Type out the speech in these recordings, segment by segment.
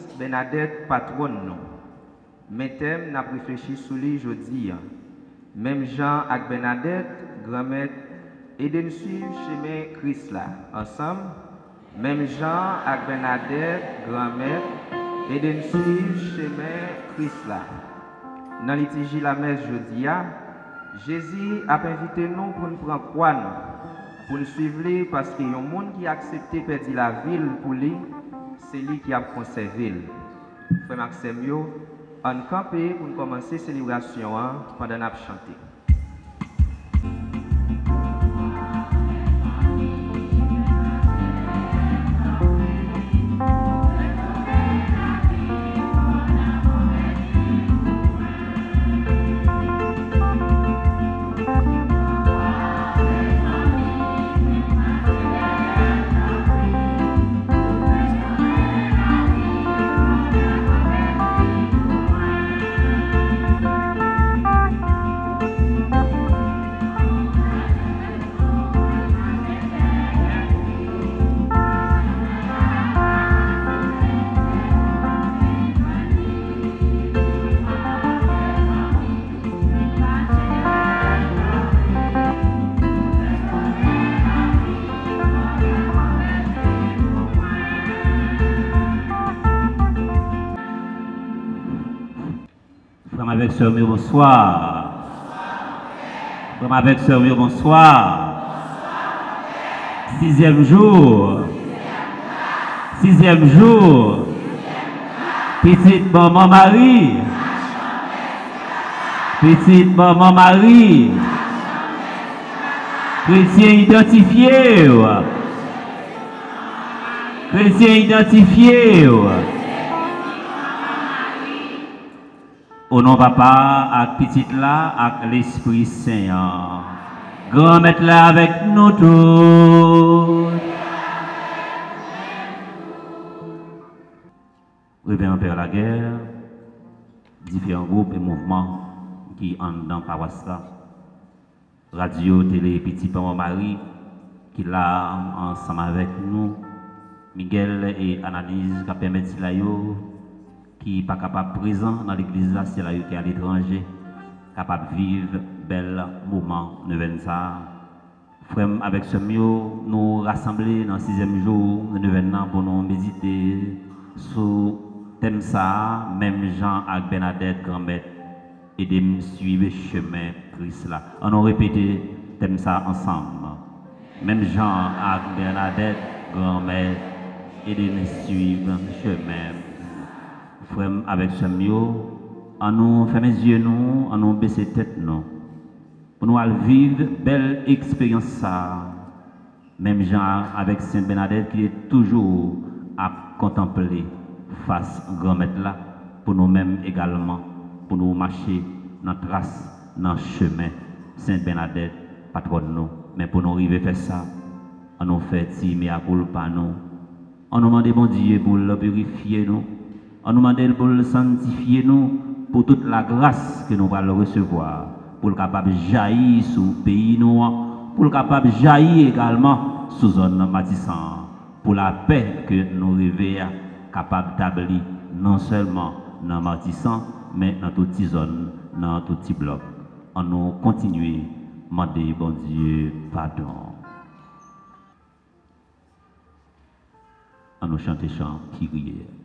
l'entremise Bernadette patronne nous. Mais thème n'a réfléchi sur lui aujourd'hui. Même Jean avec Bernadette, grand-mère, aidez nous suivre chemin Christ là. Ensemble, même Jean avec Bernadette, grand-mère, aidez nous suivre chemin Christ là. Dans l'itégie la messe jeudi, Jésus a invité nous pour nous prendre quoi pour nous suivre parce qu'il y a un monde qui a accepté de perdre la ville pour lui, se li ki ap konservil. Fwe Maksemyo, an kampe pou n komanse selebrasyon an pandan ap chante. Sœur bonsoir. Frère avec Sœur bonsoir. Sixième jour. Sixième jour. Petite maman Marie. Petite maman Marie. Chrétien identifié. Chrétien identifié. Au nom papa, avec petite là, avec l'Esprit Saint. Grand maître là avec nous tous. Révérend Père la guerre, différents groupes et mouvements qui entrent dans paroisse là. Radio, télé, petit papa Marie, qui là ensemble avec nous. Miguel et Analyse qui permettent qui n'est pas capable présent dans l'église là, c'est là qui est à l'étranger, capable de vivre bel moment de ça. Frère, avec ce mieux, nous rassembler dans le sixième jour de pour nous méditer sur thème ça, même Jean avec Bernadette, grand-mère, et de suivre le chemin Christ là. On a répété thème ça ensemble. Même Jean avec Bernadette, grand-mère, et de suivre le chemin frère avec ce mieux, en nous fermer les yeux, nous, en nous baisser tête, nous, pour nous vivre belle expérience ça. Même Jean avec Saint Bernadette qui est toujours à contempler face grand maître là, pour nous-mêmes également, pour nous marcher dans trace, dans chemin. Saint Bernadette, patronne nous, mais pour nous arriver à faire ça, on nous fait mais à pas nous. On nous demande bon Dieu pour le purifier nous on nous demande pour le sanctifier pour toute la grâce que nous allons recevoir, pour le capable jaillir sur le pays noir, pour le capable jaillir également sous zone matissant, pour la paix que nous rêvons capable d'établir non seulement dans Matissant, mais dans toutes les zones, dans tous les blocs. On nous continue demander, bon Dieu, pardon. On nous chante chant qui Thank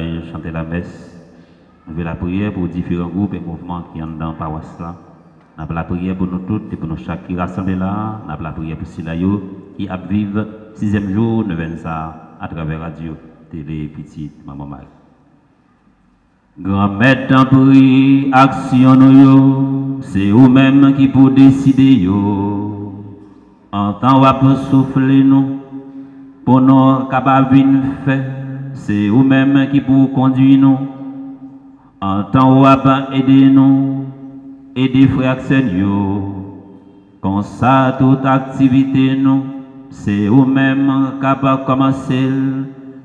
va chanter la messe. Nous la prière pour différents groupes et mouvements qui sont dans la paroisse là. Nous avons la prière pour nous tous et pour nous chaque qui rassemblés là. Nous avons la prière pour Silayo qui vivre sixième jour, venons ça à travers radio, télé, petite, maman Marie. Grand-mère t'en prie, action nous c'est vous-même qui pour décider yo. En temps ou souffler nous, pour nous capables de faire, c'est vous-même qui pour conduire nous. En temps ou aider nous, aider frères Seigneur. Comme ça, toute activité nous, c'est vous-même capable de commencer,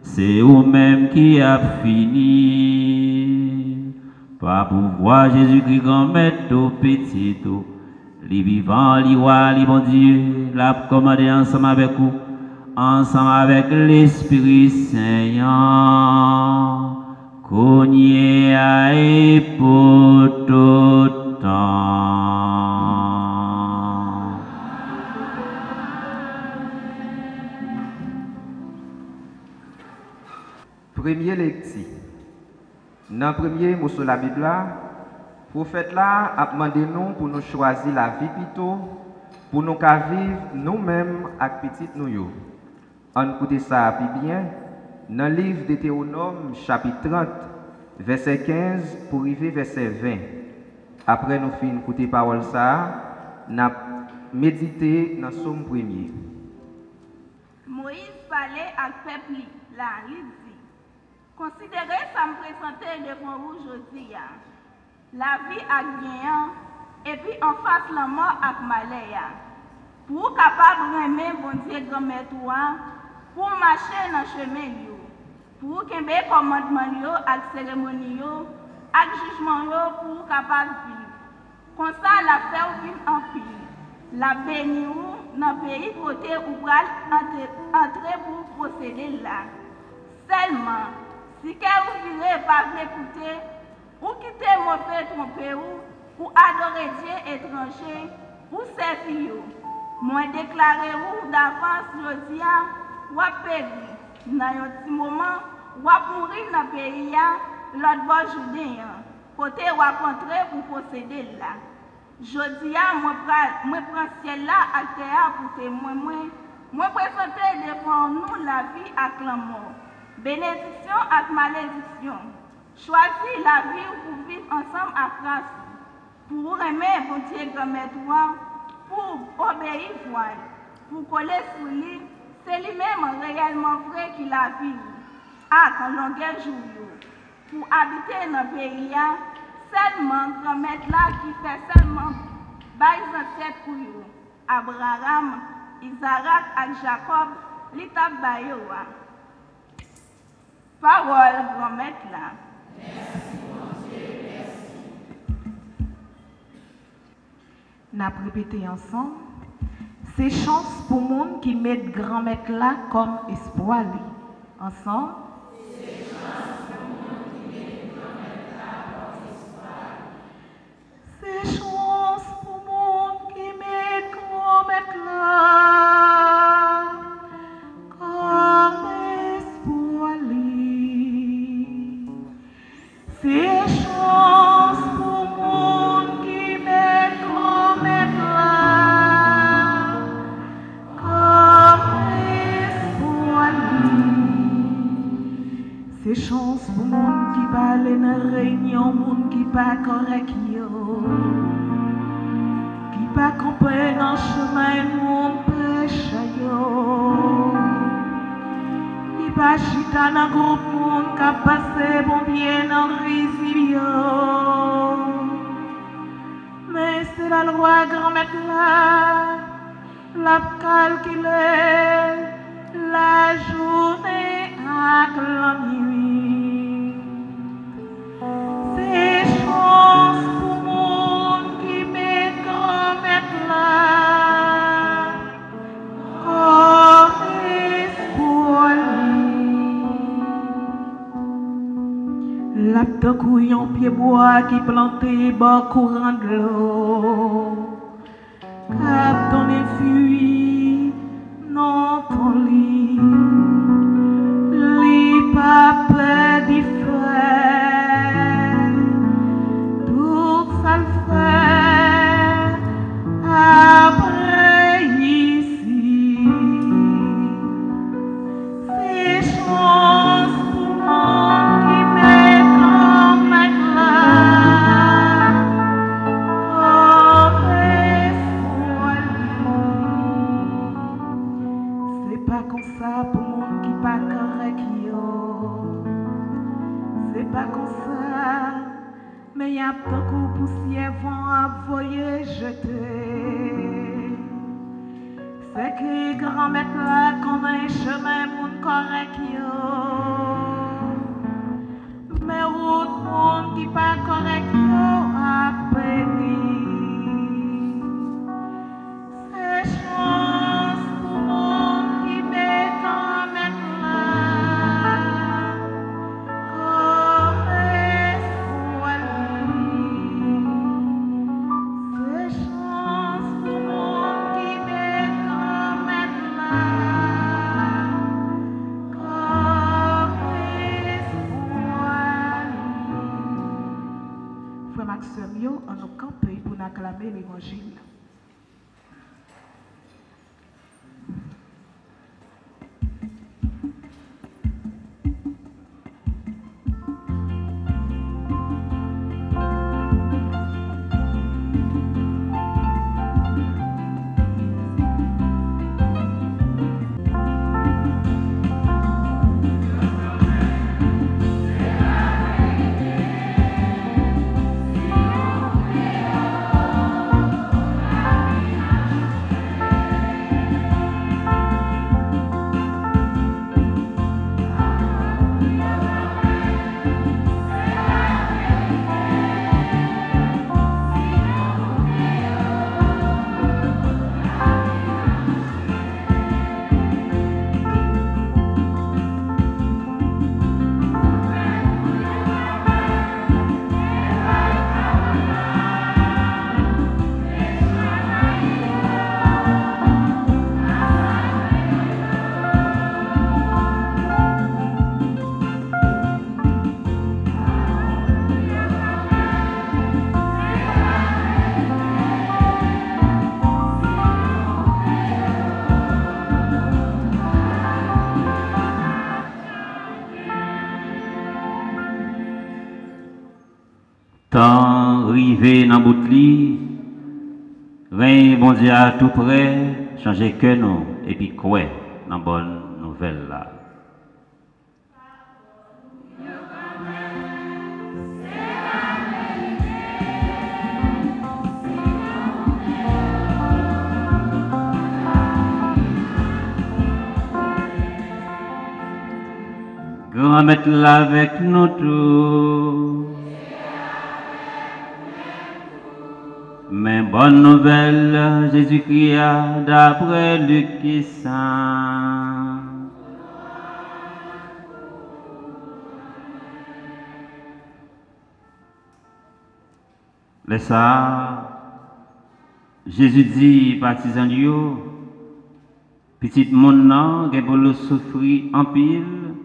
c'est vous-même qui a fini. Par pouvoir Jésus-Christ, grand maître, au petit, tout. Les vivants, les rois, les bons Dieu, l'a commandé ensemble avec vous, ensemble avec l'Esprit Saint, qu'on y ait pour tout temps. Premier lecture. Dans le premier mot sur la Bible, le prophète là a demandé nous pour nous choisir la vie plutôt, pour nous vivre nous-mêmes avec petit nous. An koute sa api byen, nan liv de Teonom chapit 30, verse 15 pou rive verse 20. Apre nou fin koute parol sa, nap medite nan som premye. Moïse pale ak pepli la li di, konsidere sa m prezante devon rou jodi ya, la vi ak genyan, epi an fas la mor ak male ya, pou kapab remen bon diye gomet ou an, pou mache nan chemen yo, pou kembe komandman yo ak seremoni yo, ak jujman yo pou kapab viv. Konsa la fè ou viv an pil, la beni ou nan peyi kote ou pral antre pou prosede la. Selman, si ke ou vire pa vlekoute, ou kite moufe trompe ou, ou adore dje etranje, ou sefi yo. Mwen deklare ou davans jodi an, wap peri. Nan yon ti mouman, wap mouri nan peri ya, lot bo jouden ya. Kote wap antre pou posede la. Jodi ya, mwen pran siel la ak te ya pou te mwen mwen. Mwen presente defon nou la vi ak la mor. Benediksyon ak malediksyon. Chwazi la vi ou pou viv ansam ak rasi. Pou reme bon diye gomet wan, pou obeye vwan, pou kole sou li, Se li menman reyelman vre ki la vivi, ak an longen jou yo, pou abite nan periya, selman remet la ki fe selman bay zan tet kou yo. Abraham, Izarak ak Jakob, li tap bay yo wa. Parol remet la. Mersi, monsie, mersi. Nap repete ansan, C'est chance pour monde qui met grand-maître là comme espoir. Ensemble. Dans groupe monde qui a passé bon bien dans risibio. Mais c'est la loi grand-mère là, la calculer la journée la pied bois qui planté bas courant de l'eau. Cap ton fuit C'est que grand mettre là comme un chemin moun correct. Mais route monde qui pas correct Rein bon Dieu à tout près, changer que nous, et puis quoi dans bonne nouvelle là. Grand maître là avec nous tous. Bonne nouvelle, Jésus-Christ a d'après Luc qui saint. Jésus dit, partisan yo, petit monde nan, pour le souffrir en pile,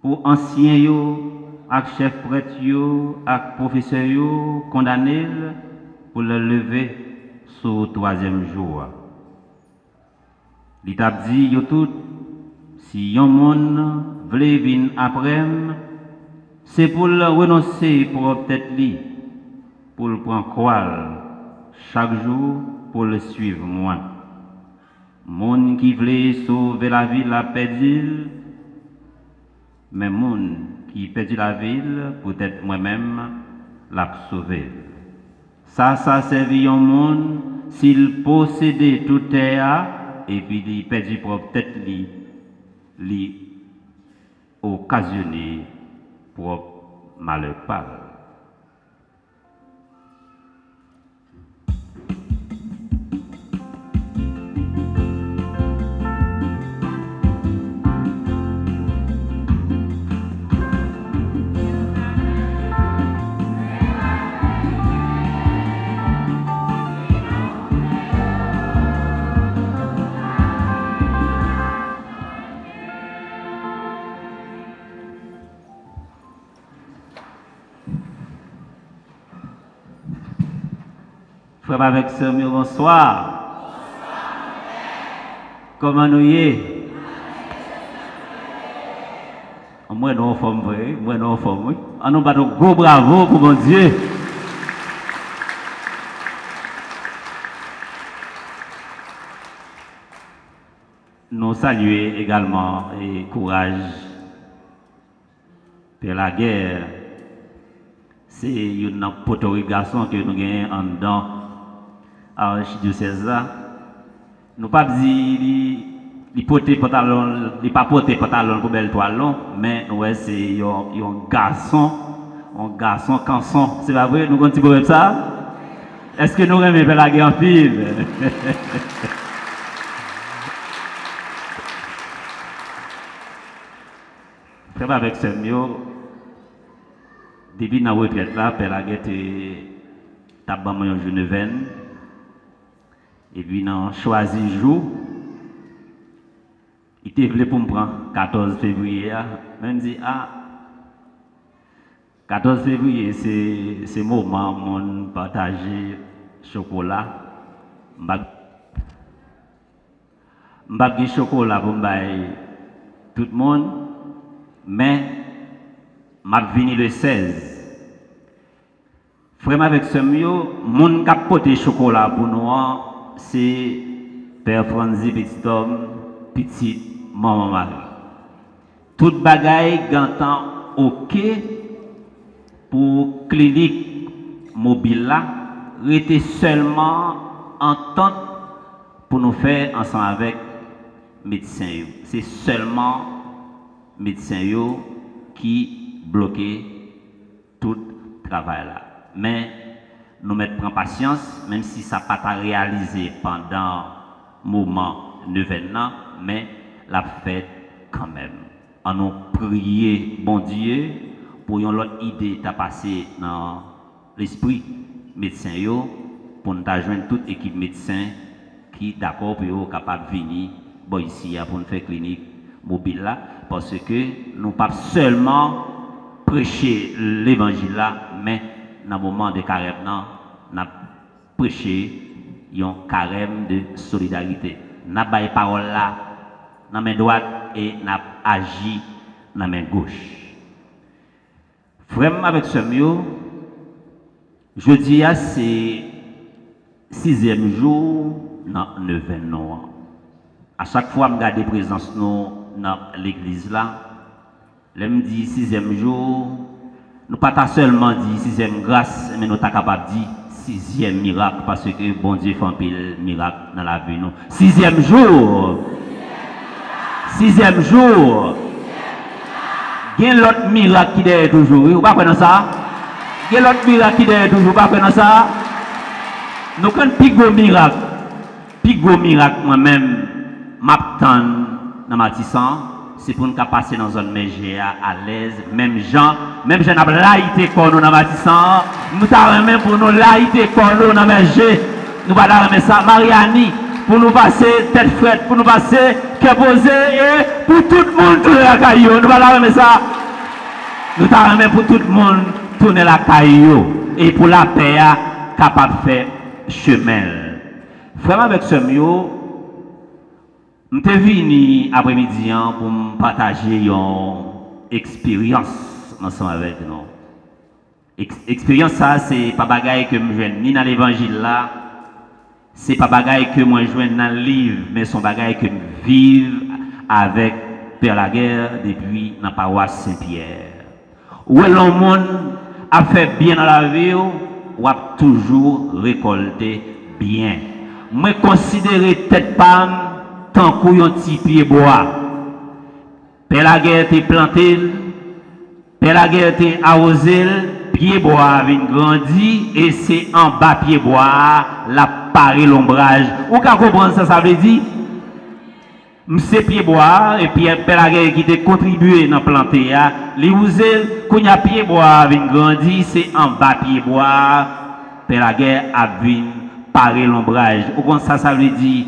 pour anciens yo, chef prêtre yo, ak professeur yo, condamné pour le lever sur le troisième jour. Il t'a dit, tout, si yon monde vle vin après, c'est pour le renoncer pour peut-être li, pour le prendre croire chaque jour pour le suivre moi. Moun qui voulait sauver la ville la perdu, mais moun qui perdu la ville, peut-être moi-même, l'a sauvé. Ça, ça servi un monde. S'il possédait tout terre et puis il perdu propre tête li occasionné pour malheur Frère avec Samuel, bonsoir. Comment nous y est? Moi, non, forme vrai. Moi, non, forme, oui. On nous gros bravo pour mon Dieu. Nous saluons également et courage pour la guerre. C'est une garçon que nous avons en dedans à l'archidiocèse là. Nous pas dire il porter pantalon, il pas porter pantalon pour belle toile mais ouais c'est un garçon, un garçon canson. C'est pas vrai, nous continuons comme ça? Est-ce que nous aimons la guerre en pile? Frère avec mieux, depuis la retraite là, Père a été tabac en Geneviève. Et puis, dans choisi jour, il était venu pour me prendre 14 février. Même dit, ah, 14 février, c'est le moment où on partager chocolat. Je vais chocolat pour tout le monde, mais je venu le 16. Frère avec ce mieux, mon cap porté chocolat pour nous, c'est Père Franzi homme, petit maman Marie. Toute bagaille gantant OK pour clinique mobile là, était seulement en temps pour nous faire ensemble avec médecins. C'est seulement médecins qui bloquaient tout travail là. Mais nous mettons patience, même si ça n'a pas réalisé pendant le moment de mais la fête quand même. En nous prier, bon Dieu, pour une autre idée t'a dans l'esprit médecin pour nous joindre toute équipe médecin qui d'accord pour capable de venir ici pour nous faire clinique mobile là parce que nous pas seulement prêcher l'évangile là mais dans le moment de carême nous avons prêché un carême de solidarité. Nous avons parole là dans la main droite et nous avons agi dans la main gauche. Vraiment avec ce mieux, je dis à c'est sixième jour dans le ans. À chaque fois je regarde présence dans l'église là, je me dis sixième jour, nous pas seulement dit sixième grâce, mais nous sommes capables de dire sixième miracle parce que bon Dieu fait un pile miracle dans la vie. Nous. Sixième jour. Sixième jour. Il y a l'autre miracle qui est toujours. Vous ne pas ça? Il y a l'autre miracle qui est toujours. Vous ne pas ça? Nous avons un plus miracle. Plus gros miracle moi-même, m'attends dans ma tissant c'est pour nous passer dans une zone à l'aise, même gens, même gens n'a laïté comme nous dans bâtissant, nous avons même pour nous laïté comme nous dans G, nous allons ça, Mariani, pour nous passer tête frette, pour nous passer cœur et pour tout le monde tourner la caillou, nous allons ça. Nous avons pour tout le monde tourner la caillou. Et pour la paix capable de faire chemin. Frère avec ce mieux, suis venu après-midi hein, pour partager une expérience ensemble avec nous. Expérience ça, c'est pas bagaille que je ni dans l'évangile là, c'est pas bagaille que moi je dans le livre, mais c'est bagaille que je vive avec Père Laguerre depuis la paroisse Saint-Pierre. Où le monde a fait bien dans la vie, ou a toujours récolté bien? Moi considérer tête pas tant petit pied bois. Père la guerre était planté, Père la guerre était pied bois vient grandi et c'est en bas pied bois la paré l'ombrage. Pouvez comprendre ça, ça veut dire? C'est pied bois et puis Père la guerre qui était contribué dans planter les ousel quand a pied bois vient grandi c'est en bas pied bois Père la guerre a vu parer l'ombrage. Vous ça ça veut dire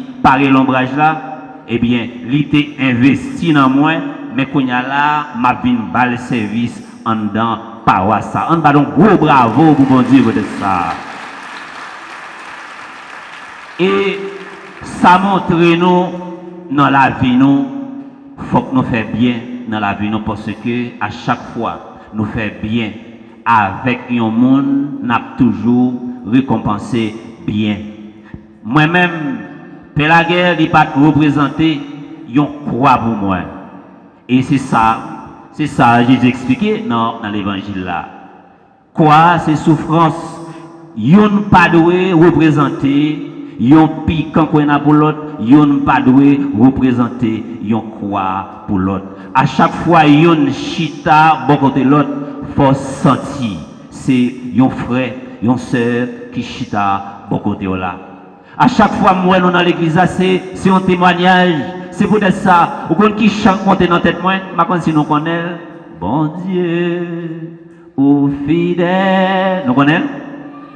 l'ombrage là? Bien, il était investi dans moi, mais il y a là, m'a vinn bal service en dedans, on va un gros bravo pour mon Dieu de ça. Frère avec ce mieux, je dis à c'est sixième jour dans le 21 ans. À chaque fois que je regarde présence dans l'église là, je me dis sixième grâce, mais nous sommes capables de dire sixième miracle parce que bon Dieu fait un pile miracle dans la vie. nous. Sixième grâce. Et ça montre nous dans la vie nous, faut que nous fassions bien dans la vie nous parce que à chaque fois nous faisons bien avec un monde, nous toujours récompensé bien. Moi-même, Père la guerre, il pas représenté une croix pour moi. Et c'est ça, c'est ça, j'ai expliqué dans, dans l'évangile là. Quoi, c'est souffrance. Yon pas doué représenter yon piquant pour l'autre, yon pas doué représenter yon croix pour l'autre. À chaque fois yon chita bon côté l'autre, faut sentir c'est yon frère, yon sœur qui chita bon côté là. À chaque fois moi nous dans l'église c'est un témoignage, c'est pour ça. Ou qui chante monter dans tête moi, si nous connaît bon Dieu ou fidèle. Nous connaissons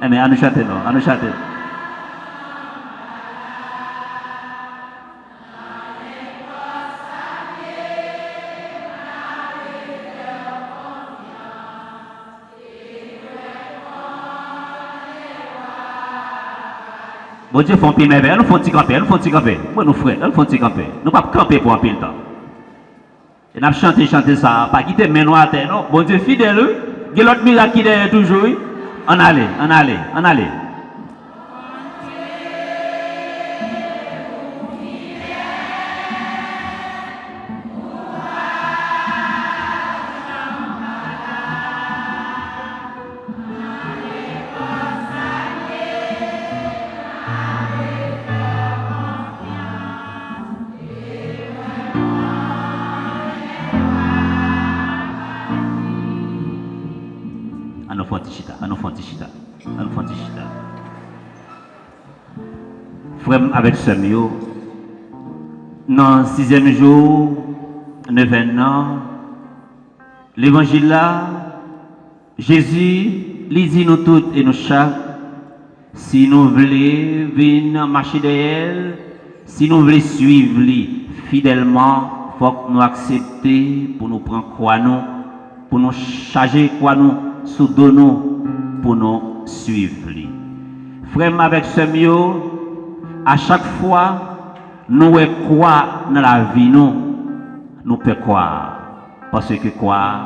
Eh bien, à nous chanter, non, à nous chanter. Bon Dieu, font pile merveille, nous font petit camper, nous font petit camper. Bon, nous frères, nous font petit camper. Nous pas camper pour un pile temps. Et nous chanté, chanté ça, pas quitter mes noix à terre, non. Bon Dieu, fidèle, il y a l'autre miracle qui est toujours. En aller, en aller, en aller. Avec mieux, dans le sixième jour, neuvième an, l'évangile là, Jésus, lui dit nous toutes et nous chaque, si nous voulons venir marcher derrière, si nous voulons suivre lui fidèlement, il faut que nous accepter pour nous prendre quoi nous, pour nous charger quoi nous, sous nous pour nous suivre. lui. Frère, avec ce mieux, à chaque fois, nous quoi dans la vie, nous, nous pouvons croire. Parce que quoi,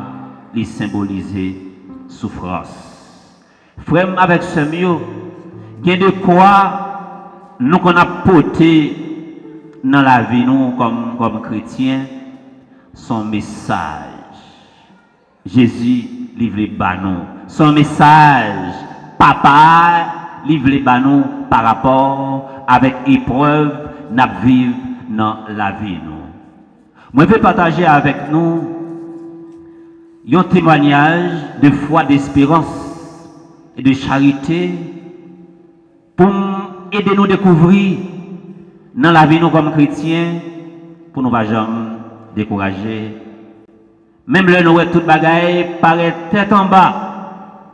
il symbolise souffrance. Frère, avec ce mieux, il y a de quoi nous qu'on a porté dans la vie, nous, comme, comme chrétiens, son message. Jésus livre les banons. Son message, papa livre les banons par rapport avec épreuve n'a vivre dans la vie nous. Je vais partager avec nous un témoignage de foi, d'espérance et de charité pour aider nous découvrir dans la vie nous comme chrétiens pour nous pas jamais décourager même le nous toute bagaille paraît tête en bas,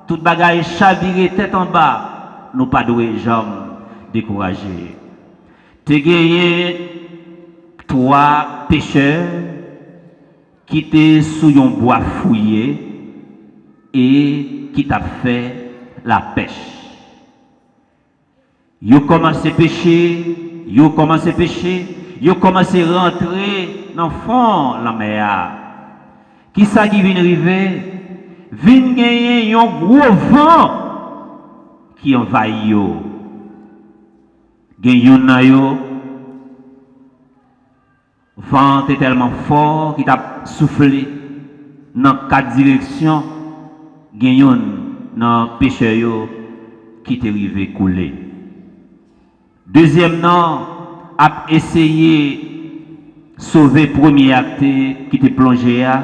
toute bagaille chaviré tête en bas, nous pas doué jambes décourager. Tu gagné trois pêcheurs qui étaient sous un bois fouillé et qui t'a fait la pêche. Ils commencé à pêcher, ils commencé à pêcher, ils commencé à rentrer dans le fond de la mer. Qui ça qui vient arriver? Vient gagner un gros vent qui envahit yo. Gagne nan yo. Vent est tellement fort qu'il t'a soufflé dans quatre directions. Gagne dans pêcheur yo qui t'est arrivé couler. Deuxième nom, a essayé sauver premier acte qui t'est plongé à.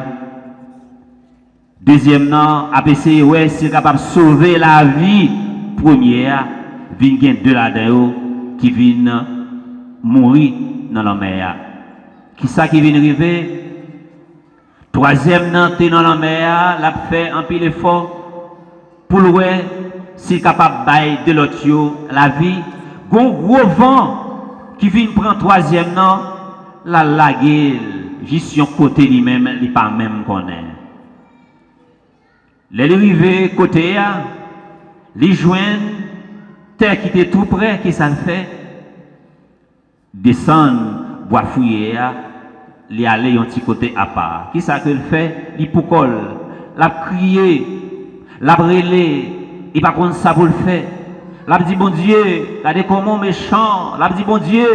Deuxièmement, a essayé ouais, c'est capable de sauver la vie première, vient de la qui viennent mourir dans la mer. Qui ça qui vient arriver? Troisième nanté dans la mer, l'a fait un pile effort pour le s'il capable de l'autre la vie. Gon gros vent qui vient prendre troisième nan, la lague, juste un côté lui-même, il pas même connaît. Les arrivés côté, les joignent, terre qui était tout près, qui ça fait, descendre, boire fouiller, il aller un petit côté à part. Qui ça qu'il fait? Pour l'a crié, l'a brûlé, il pas contre ça pour le faire. L'a dit bon Dieu, regardez comment méchant, l'a dit bon Dieu,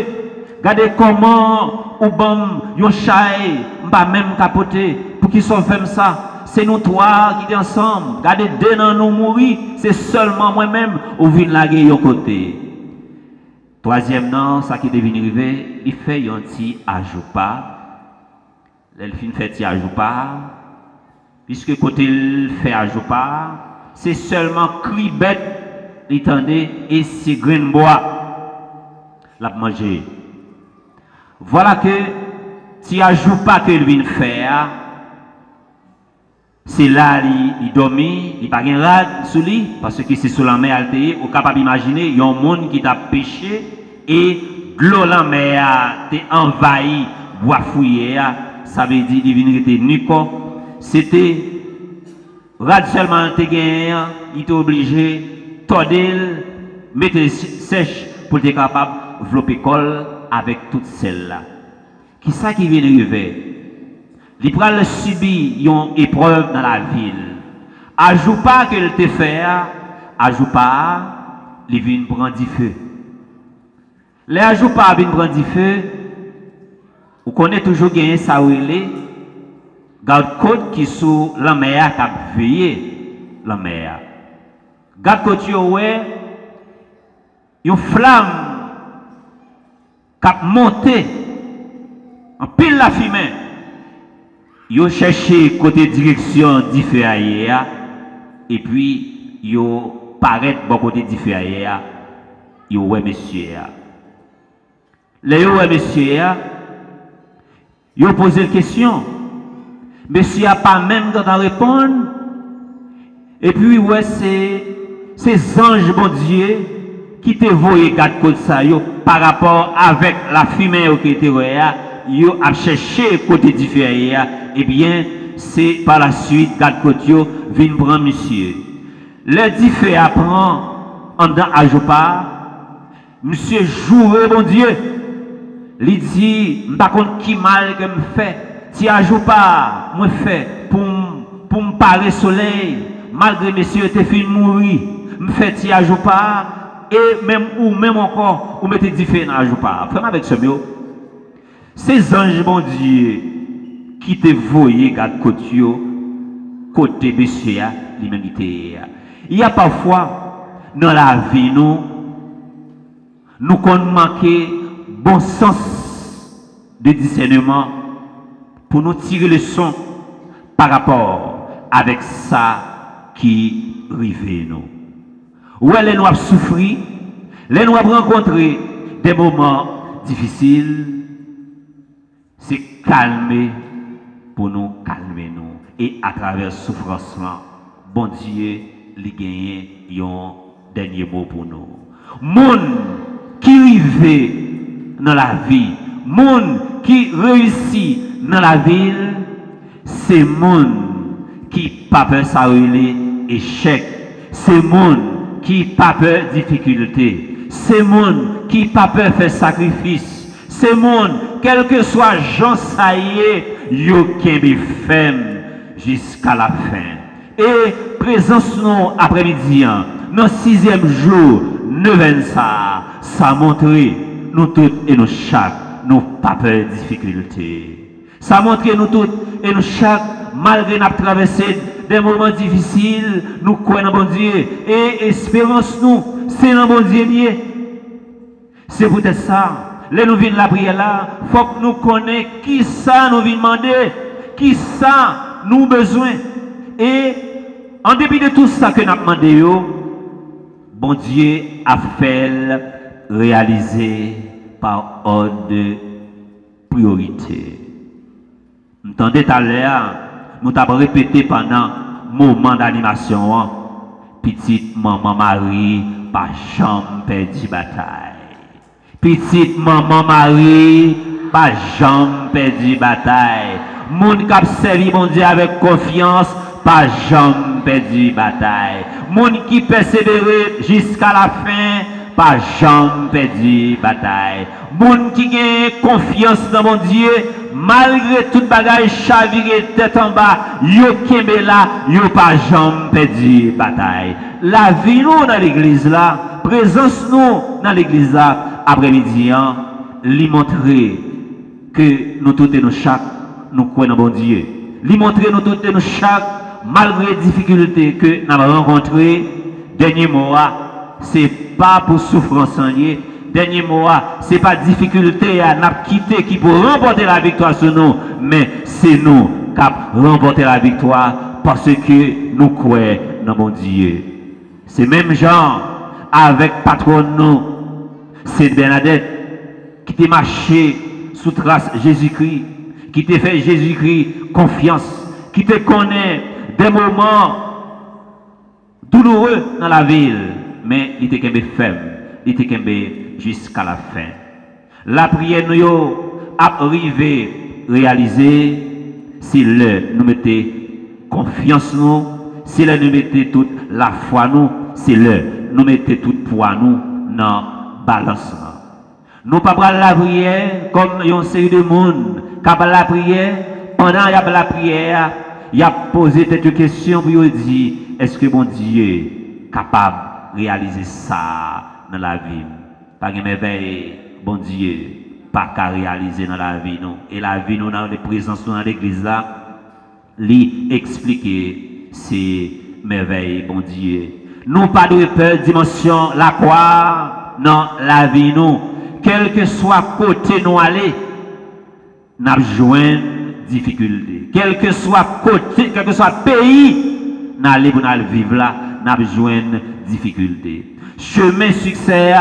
regardez comment ou bon yon chai, pas même capoter pour qu'ils soit fait ça. C'est nous trois qui sommes ensemble. Regardez deux dans nous mourir, c'est seulement moi-même ou vient la yon côté? Troisième nom, ça qui devient arrivé, il fait un petit ajout pas. Il fait petit ajout pas. Puisque côté il fait ajout pas, c'est seulement cri bête, et c'est grain bois. L'a manger. Voilà que si ajout pas qu'il vient faire, c'est là il dormit, il pas de rade sous lui parce que c'est sous la mer altérée, on capable d'imaginer il y a un monde qui t'a péché et l'eau la mer a envahi bois fouillé ça veut dire divinité Nico c'était rade seulement te il était obligé tordel mettre sèche pour être capable de développer col avec toute celle-là. Qui ça qui vient arriver il pral subi une épreuve dans la ville. Ajoute pas qu'elle te fait, ajoute pas, vient prendre du feu. Les ajoute pas prendre du feu, vous connaissez toujours gagner ça ou garde côte qui sous la mer qui a la mer. Garde côte une flamme qui a monté en pile la fumée. Yo cherché côté direction différée et puis yo paraît bon côté différé yo ouais monsieur Les yo ouais monsieur yo posé question. Monsieur a pas même dans répondre. Et puis ouais c'est ces anges bon Dieu qui te voyé quatre côté ça par rapport avec la fumée qui était yo a cherché côté eh bien, c'est par la suite, Gad Kotio vient prendre monsieur. Le dit fait apprend en dans Ajopa, monsieur jouer bon Dieu. Il dit, par contre, qui mal que me fait, si Ajopa, moi fait, pour, pour me parler soleil, malgré monsieur était fin mourir, me fait si Ajopa, et même ou même encore, ou mettez différent Ajopa. Frère avec ce mieux. Ces anges, bon Dieu, qui te voyait garde côté côté monsieur l'humanité il y a parfois dans la vie nous nous qu'on manqué bon sens de discernement pour nous tirer le son par rapport avec ça qui arrive nous. Où les avons souffert, les nous avons rencontré des moments difficiles, c'est calmer pour nous calmer nous. Et à travers souffrance, bon Dieu, il gagne un dernier mot pour nous. Monde qui vit dans la vie, monde qui réussit dans la ville, c'est monde qui pas peur ça échec. C'est monde qui pas peur difficulté. C'est monde qui pas peur faire sacrifice. C'est monde, quel que soit Jean Saillé, yo kembe ferme jusqu'à la fin. Et présence nous après-midi, hein, dans sixième jour, neuvaine ça, ça montre et nous chaque, nous pas peur de difficultés. Ça montre nous toutes et nous chaque, malgré nous traversé des moments difficiles, nous croyons bon Dieu. Et espérance nous, c'est dans bon Dieu C'est peut-être ça Le nou vin la priye la, fok nou kone ki sa nou vin mande, ki sa nou bezwen. E, an depi de tout sa ke nap mande yo, bon diye a fel realize par ode priorite. Mtande taler, nou tab repete panan mouman d'animasyon an, pitit maman mari pa chanpe di batay. Petite maman Marie, pas jamais perdu bataille. Moun kap servi mon Dieu avec confiance, pas jamais perdu bataille. Moun qui persévère jusqu'à la fin, pas jamais perdu bataille. Moun qui a confiance dans mon Dieu, malgré toute bagaille chaviré tête en bas, yo kembe là, yo pas jamais perdu bataille. La vie nous dans l'église là, présence nous dans l'église là, après-midi, hein, lui montrer que nous tous et nous chaque, nous croyons dans bon Dieu. Lui montrer nous tous et nous chaque, malgré les difficultés que nous avons rencontrées, dernier mois, c'est pas pour souffrance lié. Dernier mois, c'est pas difficulté à nous quitter qui pour remporter la victoire sur nous, mais c'est nous qui avons remporté la victoire parce que nous croyons dans mon Dieu. C'est même genre avec patron nous, c'est Bernadette qui t'a marché sous trace Jésus-Christ, qui t'a fait Jésus-Christ confiance, qui te connaît des moments douloureux dans la ville, mais il était ferme, il était jusqu'à la fin. La prière nous a arrivé réaliser si le nous mettons confiance nous, si le nous mettons toute la foi nous, si le nous mettons toute foi nous dans balance. Nous pas la prière comme une série de monde qui la prière pendant y a la prière, il a posé cette question pour dire est-ce que mon Dieu est capable de réaliser ça dans la vie? Pas de merveille, bon Dieu, pas qu'à réaliser dans la vie nous. Et la vie nous dans les présences dans l'église là, lui expliquer ces merveilles, bon Dieu. Nous pas de peur dimension la croix dans la vie nous. Quel que soit côté nous aller, nous avons difficulté. Quel que soit côté, quel que soit pays, nous allons vivre là, nous avons difficulté. Chemin succès,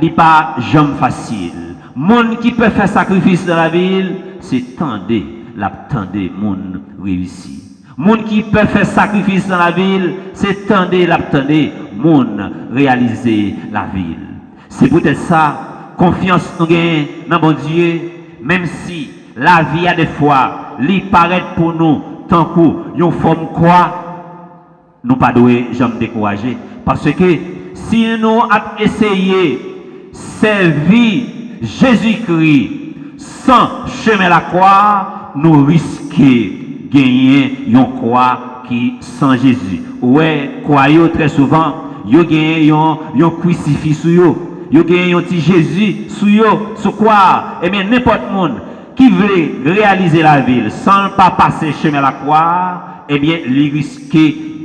n'est pas jamais facile. Monde qui peut faire sacrifice dans la ville, c'est tendez, l'attendez, monde réussi. Monde qui peut faire sacrifice dans la ville, c'est tendez, l'attendez, monde réaliser la ville. C'est peut-être ça, confiance nous dans mon Dieu, même si la vie a des fois, lui paraît pour nous, tant que une forme quoi, nous pas devons jamais décourager. Parce que si nous avons essayé servir Jésus-Christ sans chemin la croix, nous risquons de gagner une croix qui sans Jésus. Ouais, croyez très souvent, vous gagnez un crucifix sur Vous gagnez un petit Jésus vous. Sur quoi Eh bien, n'importe monde qui veut réaliser la ville sans pas passer chemin la croix, eh bien, il risque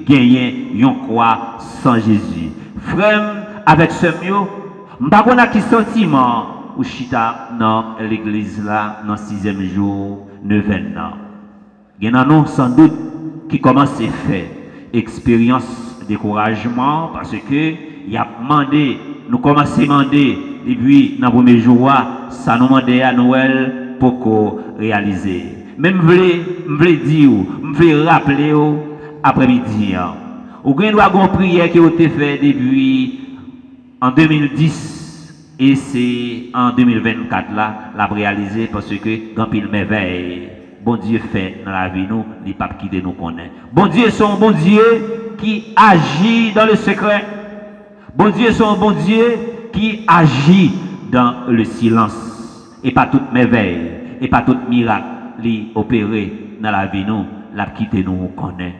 gagner une croix sans Jésus. Frère, avec ce ne sais pas qui sentiment ou chita dans l'église là, dans sixième jour, neuvième ans. Il y en a sans doute qui commencent à faire expérience découragement parce que il a demandé, nous commençons à demander, et puis dans le premier jour, ça nous demandait à Noël pour réaliser. Mais je veux dire, je veux rappeler après-midi. Hein. Ou bien doit une prière qui a été faite depuis en 2010 et c'est en 2024 là, l'a réalisé parce que quand il merveille, bon Dieu fait dans la vie nous, les papes qui nous connaissent. Bon Dieu un bon Dieu qui agit dans le secret. Bon Dieu c'est un bon Dieu qui agit dans le silence. Et pas toute merveille, et pas tout miracle, li opéré dans la vie nous, la quitté nous connaît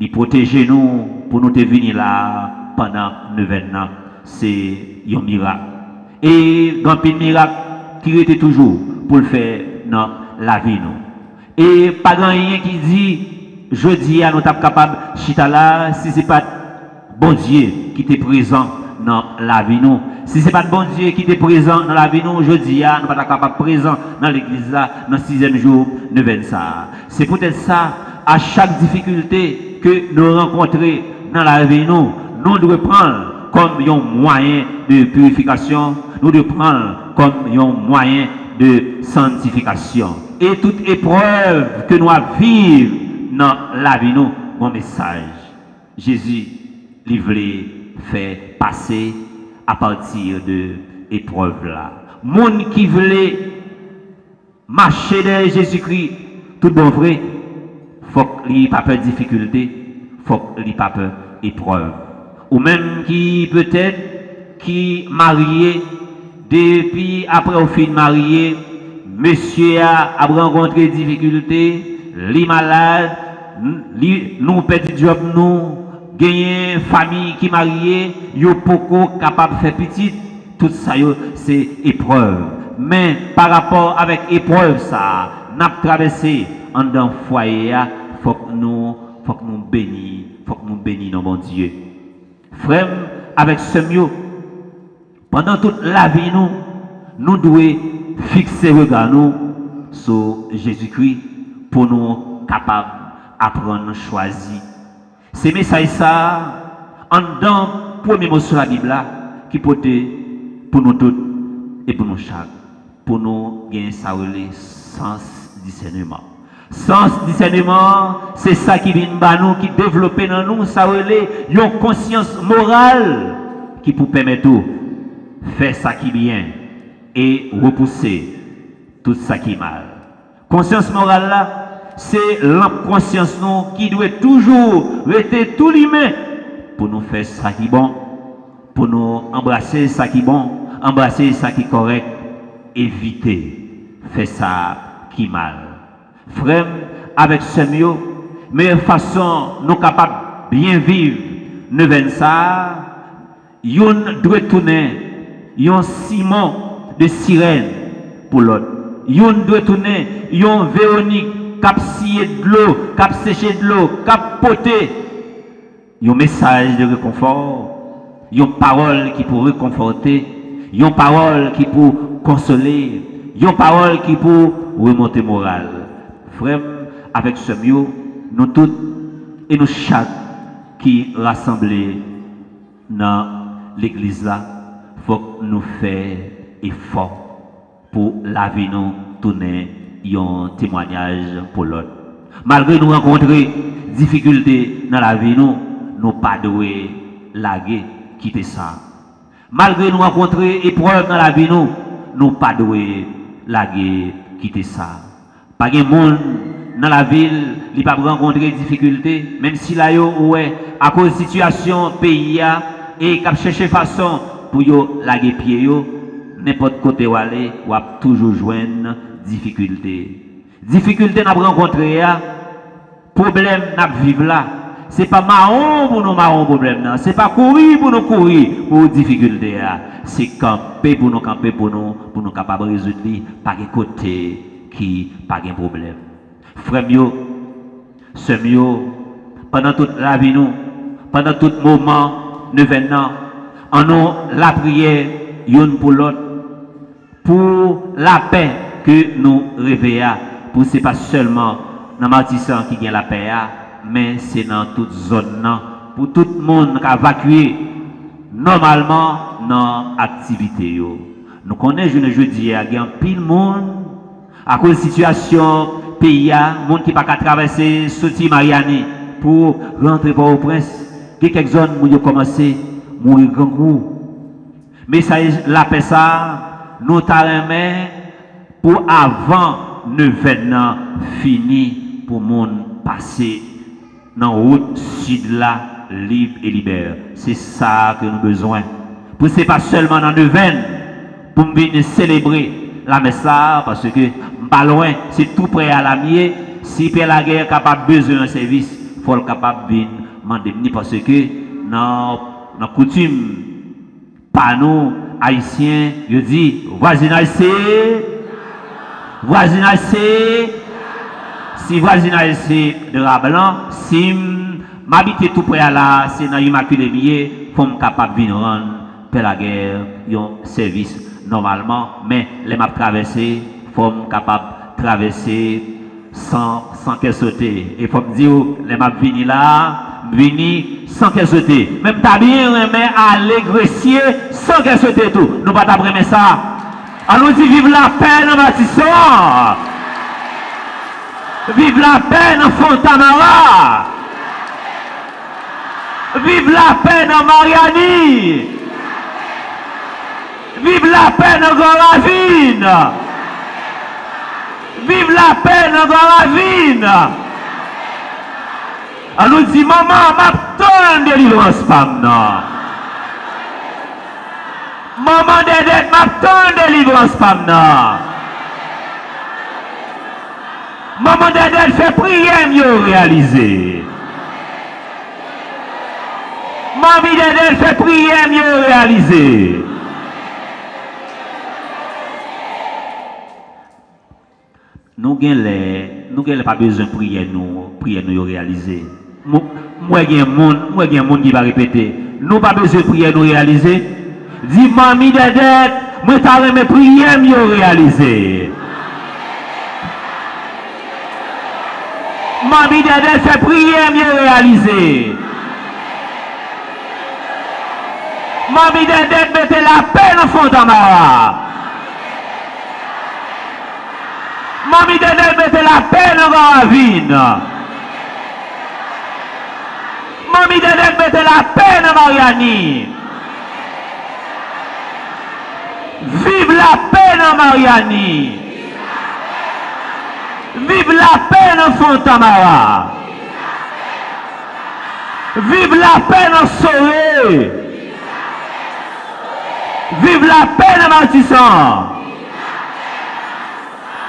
de protéger nous pour nous venir là pendant 9 ans. C'est un miracle. Et grand miracle qui était toujours pour le faire dans la vie nous. Et pas grand rien qui dit, je dis à nous sommes capables chita là si c'est pas bon Dieu qui était présent dans la vie nous. Si c'est pas le bon Dieu qui était présent dans la vie nous, je dis à nous pas capable présent dans l'église là dans le sixième jour, 9 ça. C'est peut-être ça à chaque difficulté que nous rencontrons dans la vie, nous, nous devons prendre comme un moyen de purification, nous devons prendre comme un moyen de sanctification. Et toute épreuve que nous vivons dans la vie, nous, mon message, Jésus, livré, fait passer à partir de épreuve là. Monde qui voulait marcher derrière Jésus-Christ, tout bon qu'il n'y pas peur de difficulté, qu'il n'y pas peur d'épreuve. Ou même qui peut-être qui marié, depuis après au fin marié, monsieur a, a rencontré des difficultés, li malade, li, nous petit job nous, gagner famille qui mariée, yo poko capable de faire petit, tout ça c'est épreuve. Mais par rapport avec épreuve ça, n'a traversé en dans foyer, faut que nous, faut que nous bénissions, faut que nous bénissions mon Dieu. Frère, avec ce mieux, pendant toute la vie, nous, nous devons fixer regard nous sur Jésus-Christ pour nous capables d'apprendre, choisir. C'est message ça, en dans premier mot sur la Bible qui peut pour nous tous et pour nous chaque, pour nous gagner ça le sens discernement. Sens discernement, c'est ça qui vient de nous, qui développe dans nous, ça une conscience morale qui peut permettre de faire ça qui bien et repousser tout ça qui mal. Conscience morale là, c'est la conscience nous qui doit toujours rester tout l'humain pour nous faire ça qui est bon, pour nous embrasser ça qui est bon, embrasser ça qui est correct, éviter faire ça qui est mal. Frère, avec ce mieux, meilleure façon nous capables bien vivre, ne ça, yon doit tourner, yon Simon de sirène pour l'autre. Yon doit tourner, yon Véronique, cap de l'eau, cap sécher de l'eau, cap poter. Yon message de réconfort, yon parole qui pour réconforter, yon parole qui pour consoler, yon parole qui pour remonter morale. Frère, avec ce mieux, nous tous et nous chaque qui rassemblés dans l'église là, faut nous fassions effort pour la vie nous tourner un témoignage pour l'autre. Malgré nous rencontrer difficultés dans la vie nous, nous pas doués laguer, quitter ça. Malgré nous rencontrer épreuves dans la vie nous, nous pas doués laguer, quitter ça. Pas de monde dans la ville, il pas rencontrer difficultés, même si là, ouais, à cause de la situation pays et cap chercher façon pour yo laguer pied n'importe côté où aller, ou toujours joindre difficulté. Difficulté n'a rencontré problème n'a vivre là. C'est pas marron pour nous marron problème Ce c'est pas courir pour nous courir pour difficulté C'est camper pour nous camper pour nous pour nous capables de résoudre par de côté qui pas de problème. Frère ce mieux, pendant toute la vie nous, pendant tout moment, nous venons, en nous la prière, une pour l'autre, pour la paix que nous réveillons, pour c'est pas seulement dans Martissan qui gagne la paix, mais c'est dans toute zone, pour tout le monde qui a évacué normalement dans l'activité. Nous connaissons, je dis, il y a un pile monde à cause de la situation pays, monde qui pas qu'à traverser sortir Mariani pour rentrer pour au prince. Il y a quelques zones où ils ont commencé à mourir grand coup. Mais ça, la paix ça, nous t'arrêtons pour avant ne venant fini pour monde passer dans route sud là, libre et libère. C'est ça que nous avons besoin. Pour ce n'est pas seulement dans le pour venir célébrer la messe parce que pas loin, c'est tout près à la mienne. Si la guerre capable besoin d'un service, il faut le capable de demander parce que dans la coutume, pas nous, haïtiens, je dis voisinage c'est, voisinage c'est, si voisinage c'est de Rablan, si m'habiter tout près à là, c'est dans l'Immaculée Billet, me capable de rendre Père la guerre un service normalement, mais les m'a traversé, faut capable de traverser sans, sans qu'elle sauter. Et faut me dire, les m'a vini là, vini sans qu'elle sauter. Même t'as bien mais aller grecier sans qu'elle sauter tout. Nous pas t'apprendre ça. Dit vive la paix dans Matisson. Vive la paix dans Fontanara. Vive la paix dans Mariani. Vive la paix dans Goravine. Vive la paix dans Goravine. On nous dit, maman, ma de délivrance, femme, Maman Dédette m'a tant délivrance femme là. Maman Dédette fait prière mieux réaliser. Maman Dédette fait prière mieux réaliser. Nous n'avons pas besoin de prier nous, prier nous réaliser. Moi, il y un monde qui va répéter. Nous pas besoin de prier nous réaliser. Dis, mamie Dédette, moi, t'as mes prières mieux réaliser. Mamie Dédette fait prière mieux réaliser. Mamie Dédette mettez la peine au fond de ma Mamie Dédette mettez la peine dans la vine. Mamie Dédette mettez la peine Mariani. Vive la peine en Mariani. Vive la peine en Fontamara. Vive la peine en Soré. Vive la peine en Martissan.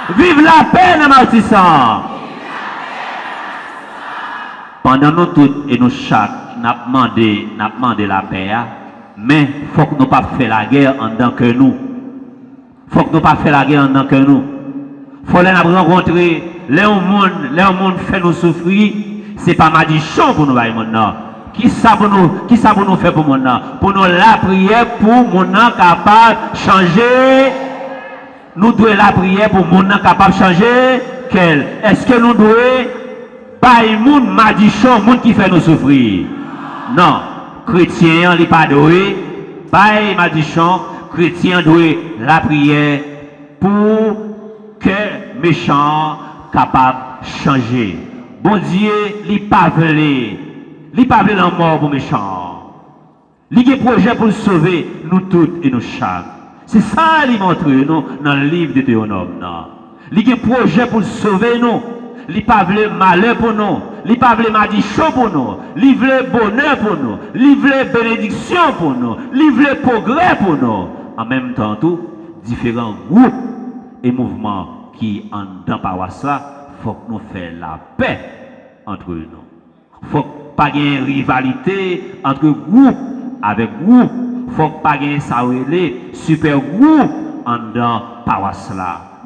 Vive la peine en Martissan. Pendant nous tous et nous chaque, nous demandé la paix, hein. Mais il faut que nous pas faire la guerre en tant que nous. Il faut que nous pas faire la guerre en tant que nous. Il faut les rencontrer, les monde, les monde fait nous souffrir, ce n'est pas malédiction pour nous, maintenant. Qui ça pour nous, qui ça pour nous faire pour nous Pour nous la prière pour mon capable de changer. Nous devons la prière pour mon capable de changer. Quel? Est-ce que nous devons? Pas monde malédiction, monde qui fait nous souffrir Non. Chrétien, il pas doué. Pas malédiction, chrétien doit la prière pour que méchant capable changer. Bon Dieu, il pas voulu il pas la mort pour méchant. Il a un projet pour sauver nous toutes et nous chaque. C'est ça qu'il montre dans le livre de Théonome. Il a un projet pour sauver nous. Il pas le malheur pour nous. Il pas le malédiction pour nous. Il veut bonheur pour nous. Il veut bénédiction pour nous. Il veut progrès pour nous. En même temps, tout, différents groupes et mouvements qui en dans paroisse là, faut que nous fassions la paix entre nous. Faut pas de rivalité entre groupe avec groupe. Faut pas de ça super groupe en dans paroisse.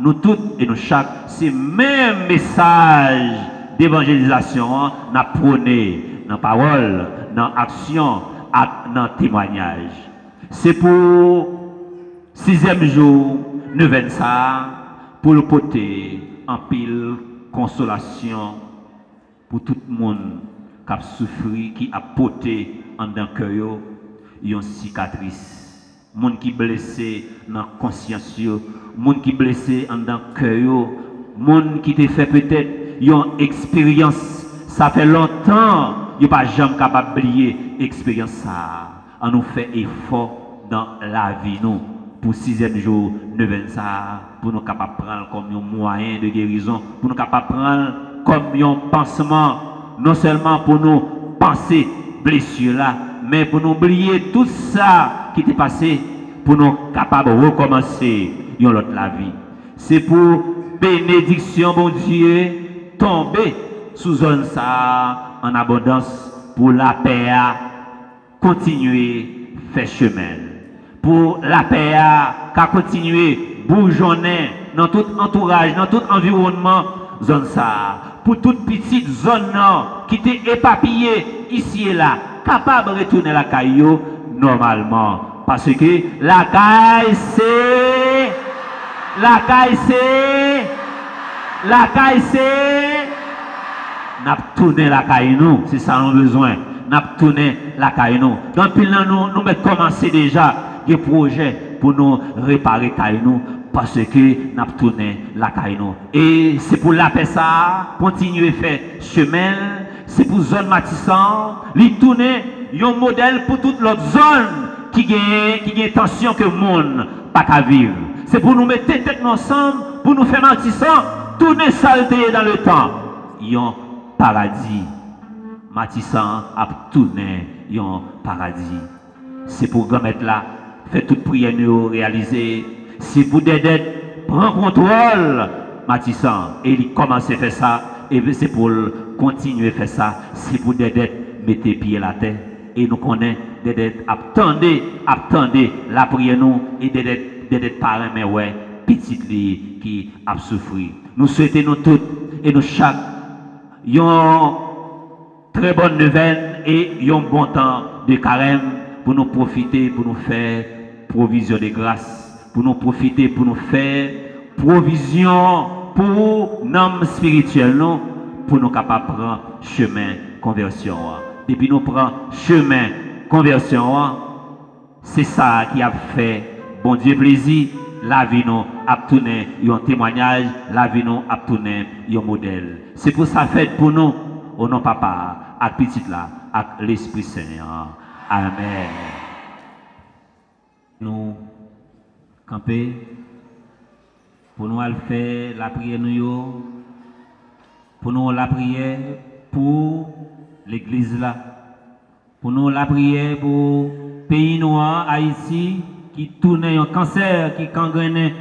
Nous tous et nous chaque, c'est même message d'évangélisation n'a prôné dans parole, dans action, dans témoignage. C'est pour sixième jour, neuvaine ça, pour le porter en pile consolation pour tout le monde qui a souffert, qui a porté en d'un cœur, une cicatrice. Monde qui blessé dans conscience, monde qui blessé en d'un cœur, monde qui te fait peut-être une expérience, ça fait longtemps, il pas jamais capable d'oublier l'expérience ça. On nous fait effort dans la vie nous pour sixième jour, neuvième ça, pour nous capables prendre comme un moyen de guérison, pour nous capables prendre comme un pansement non seulement pour nous penser blessure là, mais pour nous oublier tout ça qui t'est passé, pour nous capables de recommencer notre la vie. C'est pour bénédiction, mon Dieu, tomber sous zone ça en abondance pour la paix à continuer faire chemin. Pour la paix à continuer bourgeonner dans tout entourage, dans tout environnement, zone ça pour toute petite zone qui était éparpillée ici et là, capable de retourner la caillou normalement. Parce que la caille c'est, la caille c'est, la caille c'est, n'a tourné la caille c'est ça nous besoin. N'a tourné la caille nous. Donc, nous, nous, déjà des projets pour nous réparer caille nous parce que nous avons tourné la caille. Et c'est pour la paix ça, continuer à faire chemin, c'est pour zone matissant, lui tourner un modèle pour toute l'autre zone qui a qui tension que le monde pas qu'à vivre. C'est pour nous mettre tête ensemble, pour nous faire matissant, tourner saleté dans le temps. un paradis. Matissant a tourné un paradis. C'est pour remettre là Faites toute prière nous réaliser. Si vous dettes, prends contrôle, Matissan. Et il commence à faire ça. Et c'est pour continuer à faire ça. Si vous dettes, mettez pied à la terre. Et nous connaissons des dettes. Attendez, attendez la prière nous. Et des dettes, des dettes parents, mais ouais, petite qui a souffert. Nous souhaitons nous toutes et nous chaque une très bonne nouvelle et un bon temps de carême pour nous profiter, pour nous faire provision de grâce, pour nous profiter, pour nous faire provision pour nous spirituel, non, pour nous capables de prendre chemin conversion. Depuis nous prendre chemin conversion, c'est ça qui a fait bon Dieu plaisir la vie nous a tourné un témoignage, la vie nous a tourné un modèle. C'est pour ça fait pour nous, au nom papa, à petit là, à l'Esprit Saint. Amen. Nous camper pour nous faire la prière nous pour nous la prière pour l'église là pour nous la prière pour pays noir Haïti qui tourne un cancer, qui gangrène,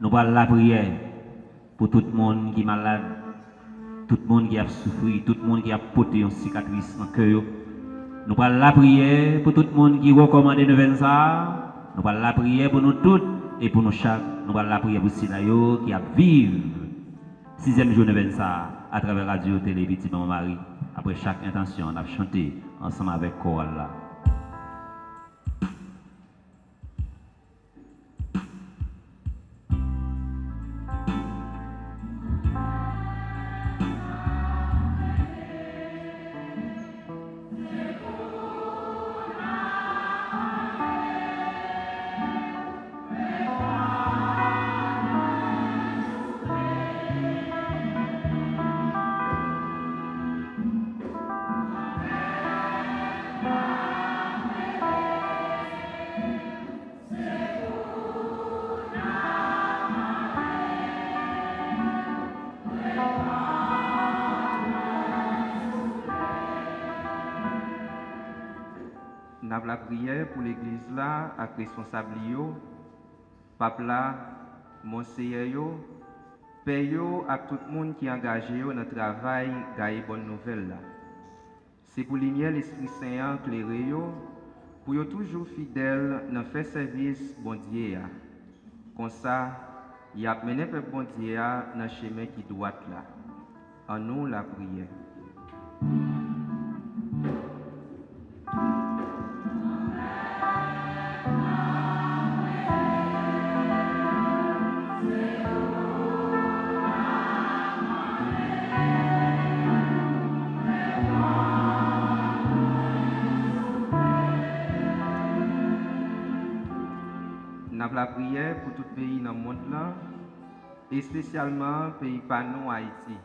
nous allons la prière pour tout le monde qui est malade, tout le monde qui a souffert, tout le monde qui a porté une cicatrice dans le cœur. Nous allons la prière pour tout le monde qui recommande de ça. Nous allons la prière pour nous tous et pour nous chaque. Nous allons la prière pour Sinayo qui a vivre sixième journée de ça à travers radio, télé, petit maman Marie. Après chaque intention, on a chanté ensemble avec Koala. sa ak responsable yo, papla, monseye yo, peyo ak tout moun ki angaje yo nan travay gaye bon nouvel la. Se pou linye l'Esprit Saint klere yo, pou yo toujou fidel nan fè servis bondye ya. Kon sa, y ap mene pe bondye ya nan cheme ki dwat la. An nou la priye. prière pour tout pays dans le monde, là, et spécialement pays par nous, Haïti.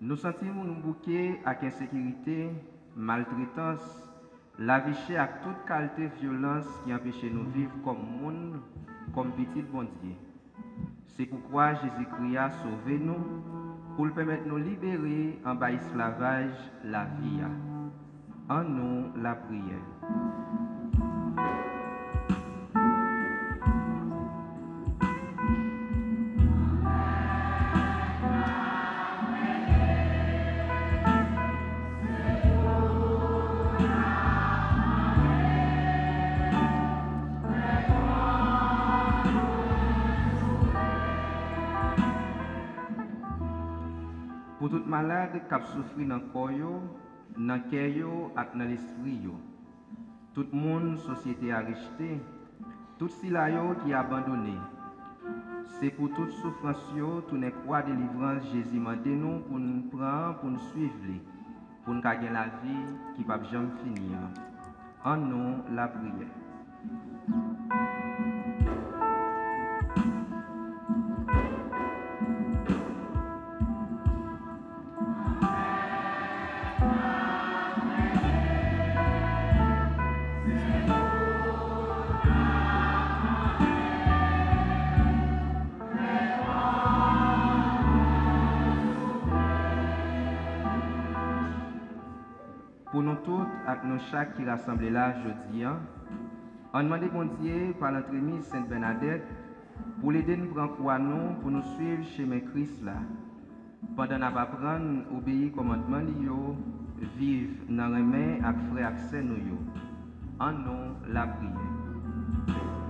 Nous sentimons nous bouquer avec insécurité, maltraitance, la vie chère avec toute qualité de violence qui empêche nous de vivre comme monde, comme petit bon Dieu. C'est pourquoi Jésus-Christ a sauvé nous pour permettre nous libérer en bas esclavage la vie. En nous la prière. pou tout malade kap soufri nan koyo, nan keyo at nan lestri yo. Tout moun sosyete a rejte, tout sila yo ki abandone. Se pou tout soufrans yo, tou ne kwa delivrans Jezi mande nou pou nou pran, pou nou suiv li, pou nou kagen la vi ki pap jom finir. An nou la priye. nou tout ak nou chak ki rassemble la jodi an, an mande kondye par l'entremise Saint Bernadette pou l'ede nou pran kwa nou pou nou suiv cheme kris la. Padan ap apran, obeyi komandman li yo, viv nan remen ak fre ak sen nou yo. An nou la priye.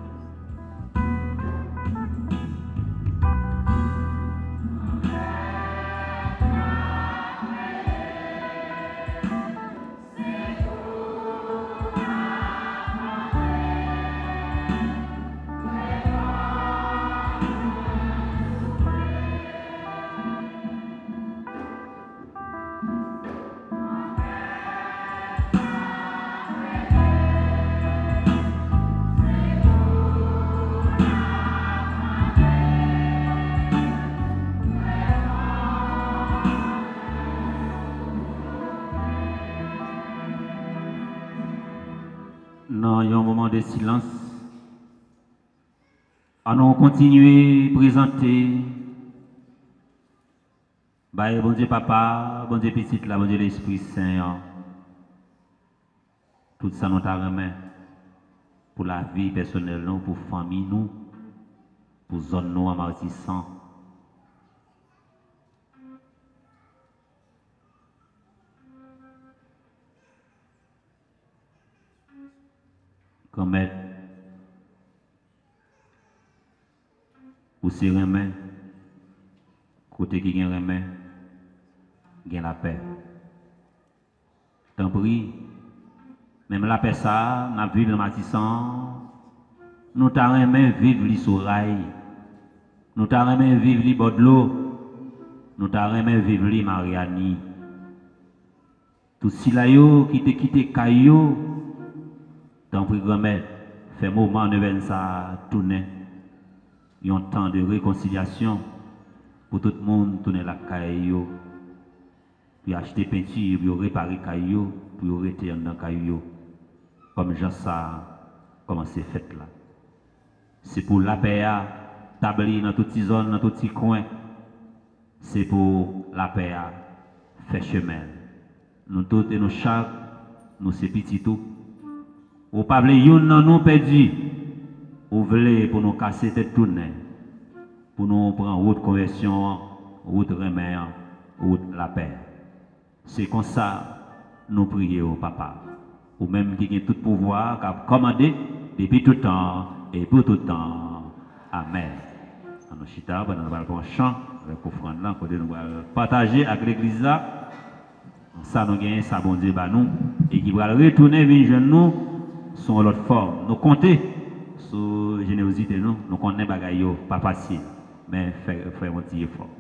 Allons continuer à présenter bah, bon Dieu papa, bon Dieu petit là, bon Dieu l'Esprit Saint. Tout ça nous t'a pour la vie personnelle, nous, pour la famille, nous, pour la zone nous amartissant. Comme Ou se remen, kote ki gen remen, gen la pe. Tan pri, menm la pe sa, nan viv nan matisan, nou ta remen viv li souray, nou ta remen viv li bodlo, nou ta remen viv li mariani. Tout si la yo, kite kite kayo, tan pri remen, fe mouman ne ven sa tounen. Un temps de réconciliation pour tout le monde tourner la caillou. Puis acheter peinture, puis réparer caillou, puis rester dans caillou. Comme Jean ça, comment c'est fait là. C'est pour la paix à tablir dans toutes les zones, dans tous les coins. C'est pour la paix faire chemin. Nous tous et nous chaque, nous c'est petit tout. Ou pas yon nous perdu. Ou vle pour nous casser tête. Pour nous prendre route conversion, route remède, route la paix. C'est comme ça nous prions au papa. Ou même qui a tout pouvoir, qui a commandé depuis tout temps et pour tout temps. Amen. Nous chita, nous un chant avec offrande là, nous partager avec l'église là. Ça nous gagne, bon Dieu nous et qui va retourner vers nous sont l'autre forme. Nous comptons générosité, nous, nous connaissons bagaille, pas facile, mais faire un petit effort.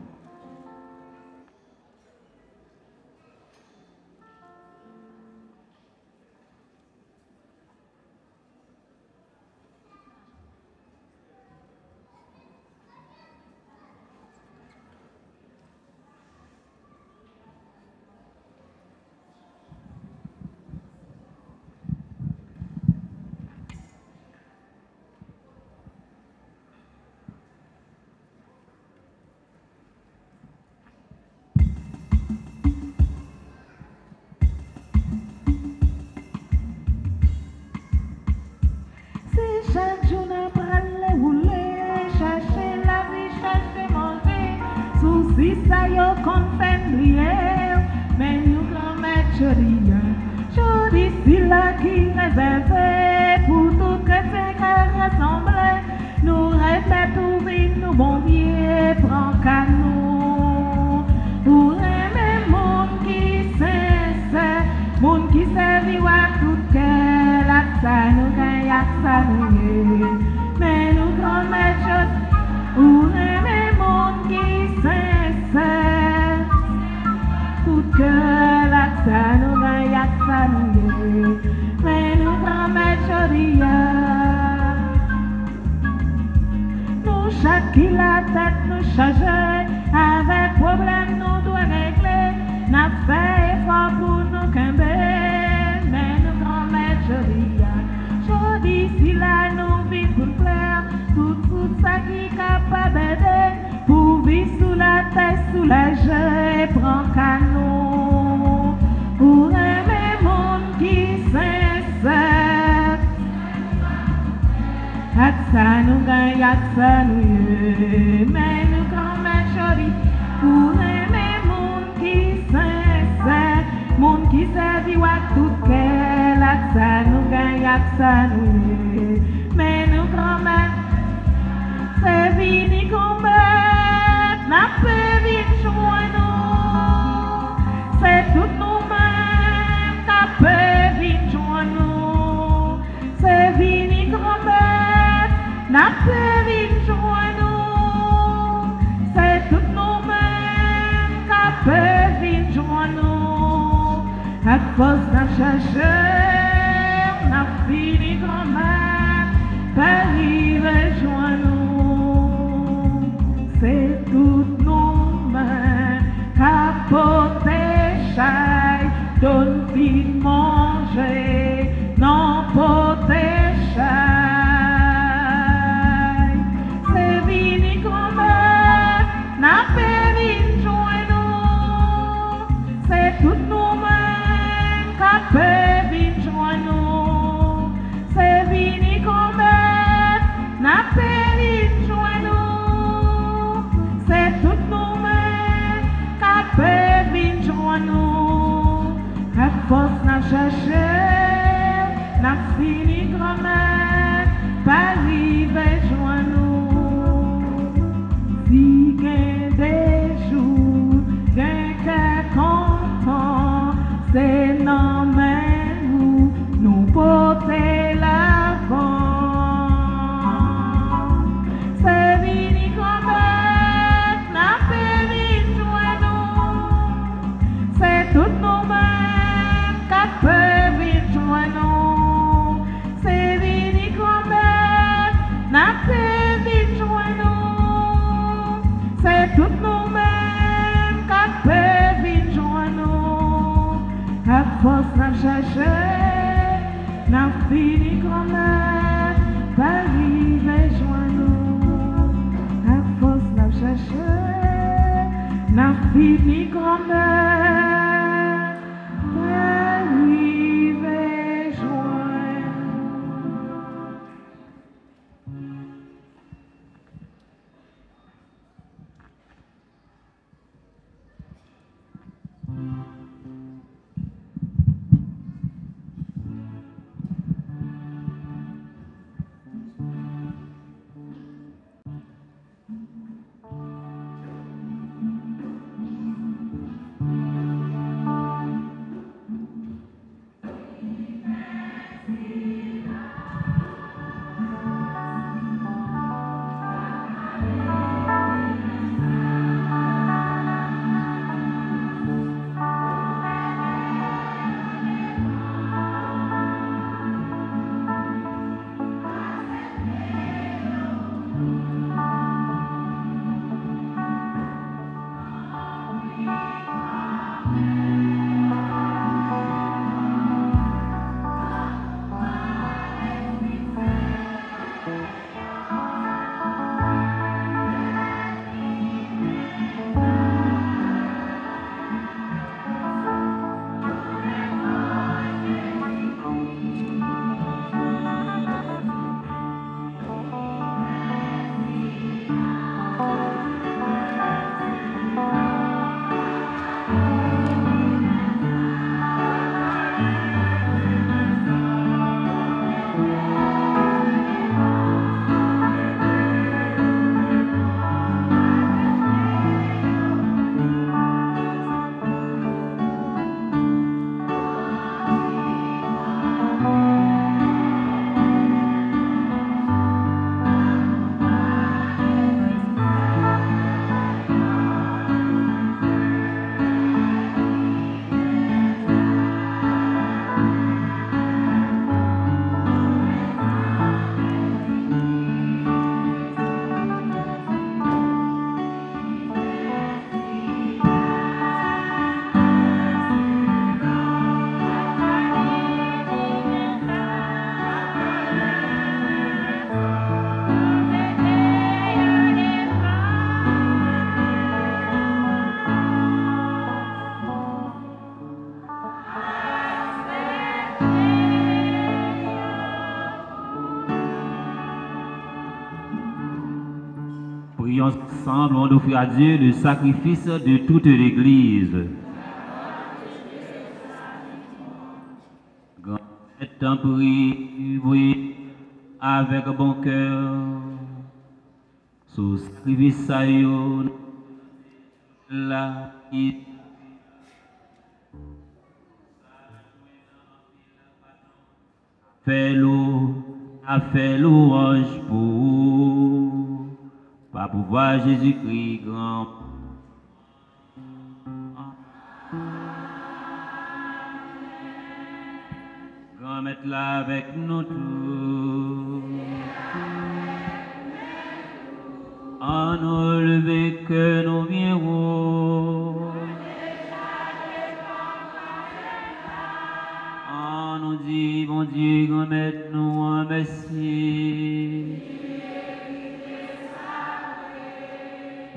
fè nou ye, men nou kan men chori, pou reme moun ki sensè, moun ki se viwak tout kè, lak sa nou gany, lak sa nou, ensemble, on offre à Dieu le sacrifice de toute l'Église. Grand temps oui, avec bon cœur, sous sacrifice à la Fais l'eau, a fait louange pour, pas pouvoir Jésus-Christ grand. Grand maître là avec nous tous. En nous lever que nous viendrons. En nous dit, bon Dieu, grand maître, nous un merci.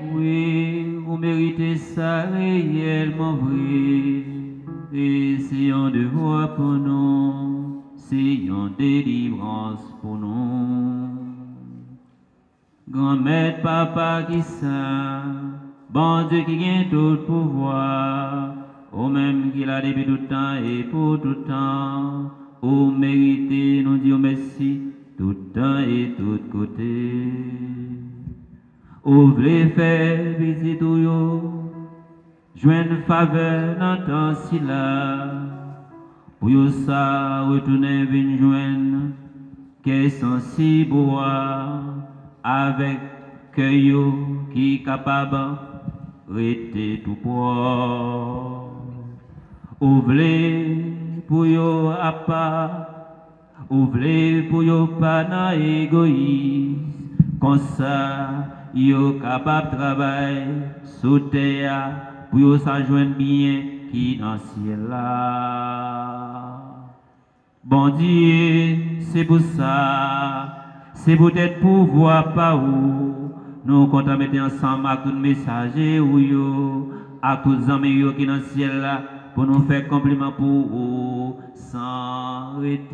Oui, vous méritez ça réellement vrai. Essayons de voir pour nous, essayons délivrance pour nous. Grand maître, papa qui ça, bon Dieu qui gagne tout pouvoir, au même qu'il a depuis tout temps et pour tout temps, au mérité, nous disons merci, tout temps et tout côté. Ou vle fè vizidou yo, jwen fave nan tan sila, pou yo sa wetounen vin jwen, ke san si boa, avek ke yo ki kapab, rete tou pou. Ou vle pou yo apa, ou vle pou yo pa nan egoist, kon sa, yo capable travail sous terre pour yo s'enjoindre bien qui dans ciel là. Bon Dieu, c'est pour ça. C'est peut-être pour voir par où nous comptons mettre ensemble avec tous les messagers ou yo, avec tous les amis yo qui dans ciel là, pour nous faire compliment pour vous sans arrêter.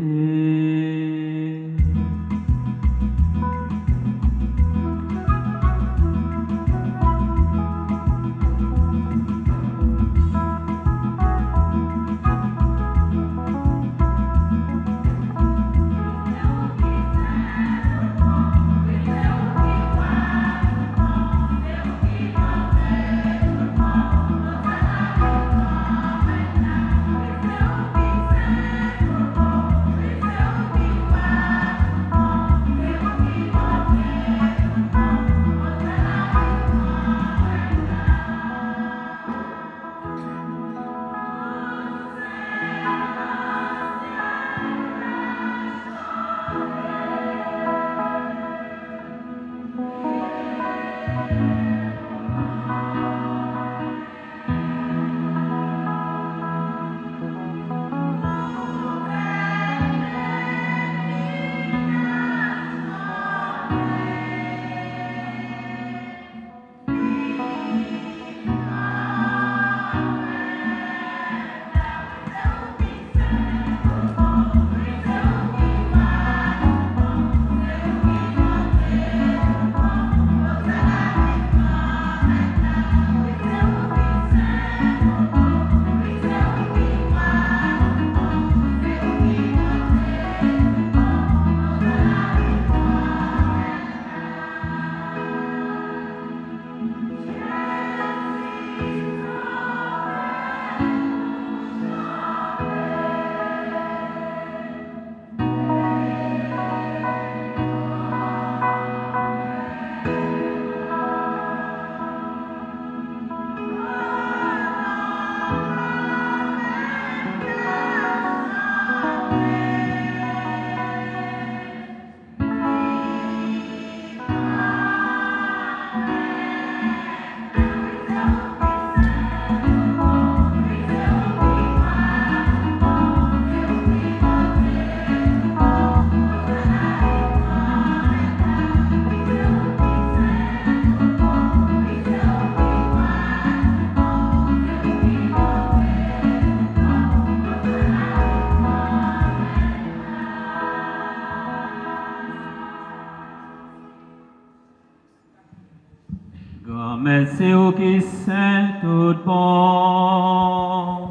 Qui saint tout bon.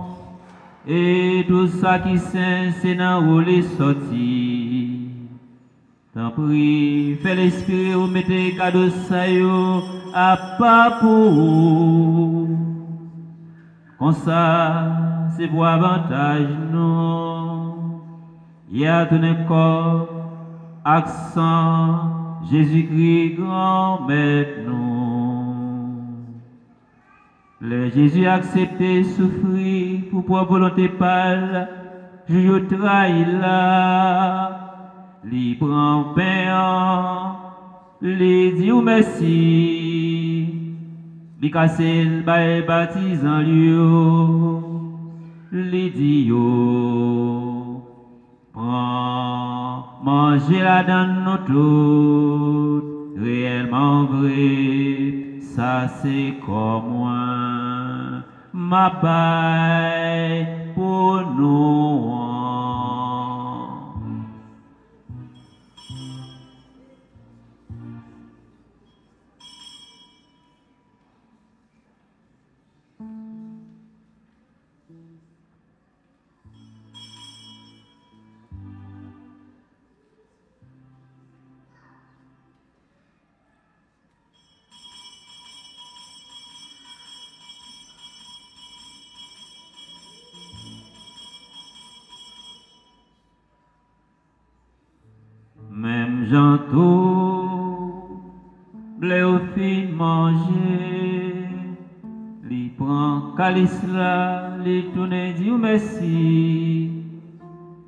Et tout ça qui saint, c'est dans où les sortis. T'en prie, fais l'esprit ou mettez cadeau ça yo à pas pour. Comme ça, c'est pour avantage nous. Il y a tout un corps, accent, Jésus-Christ, grand maître nous. Le Jésus accepté souffrir pour pour volonté pâle, je trahi là. Li prend pain, dit ou merci, li casse le baptisant lieu, li dit yo, prends, mangez la dans nous toutes, réellement vrai, ça c'est comme moi, ma paille Jantou, blé au fin manger, li prend calice là, li tourne dit merci,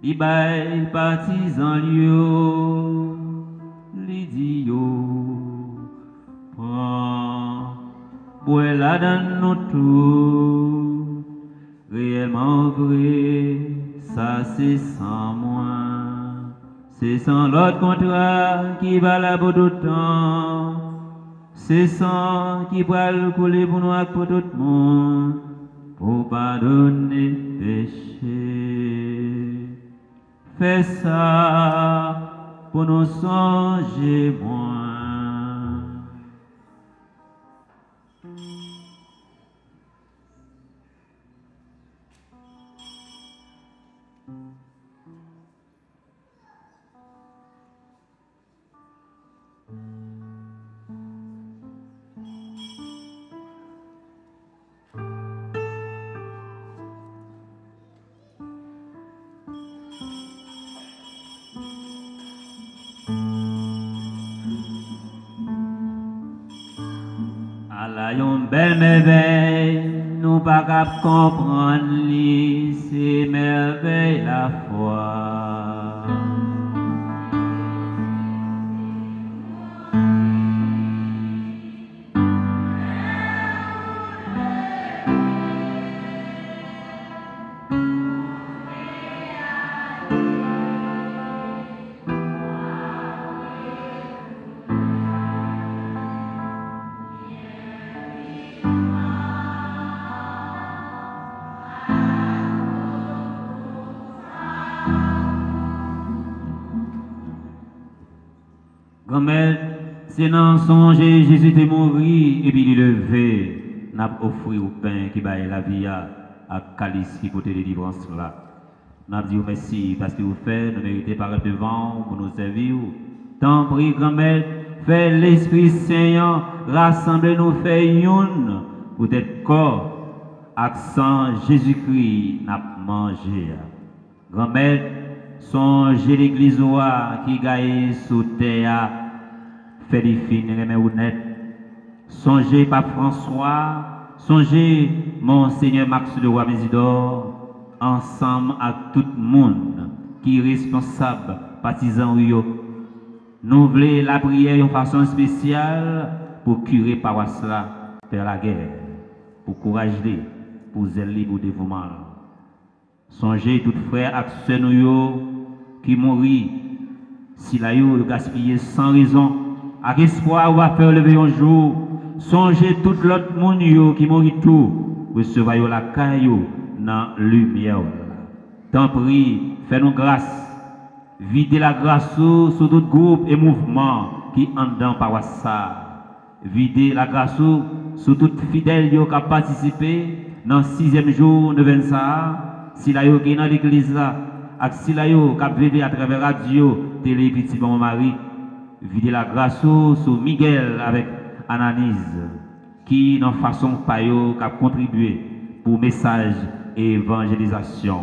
li bail partisan lieu, li dit yo, prend, bois là dans nous tout, réellement vrai, ça c'est sans moi. C'est sans l'autre contrat qui va là pour tout le temps. C'est sans qui va le couler pour nous pour tout le monde. Pour pardonner péché. Fais ça pour nous songer moins. La yon belle merveille, nous pas cap comprendre li, c'est merveille la foi. Songe Jésus est mort et puis il levé, n'a offert au pain qui baille la vie à calice qui côté délivrance là. N'a dit merci parce que vous faites, nous méritez par devant pour nous servir. Tant prie grand-mère, fais l'Esprit Saint rassembler nous fait une pour être corps, accent Jésus-Christ n'a mangé. Grand-mère, songez l'église qui gagne sous terre, fait des filles. Songez Pape François, songez Monseigneur Max de Roi Mésidor, ensemble avec tout le monde qui est responsable, partisan yo. Nous voulons la prière en façon spéciale pour curer là, faire la guerre, pour courager, pour zèler pour dévouement. Songez tout frère et sœur nous yo qui mourit si la yo gaspillé sans raison avec espoir va faire lever un jour songez tout l'autre monde qui mourit tout recevoir yo la caillou dans lumière. Tant prie fais-nous grâce. Videz la grâce sur tout groupe et mouvement qui en dedans par ça. Vider la grâce sur tout fidèle qui a participé dans le sixième jour de ça. Si la yo dans l'église là, ak si la yo qui vécu à travers radio, télé, petit bon mari, vider la grâce sur Miguel avec Ananise, qui dans façon pa yo qui a contribué pour message et évangélisation.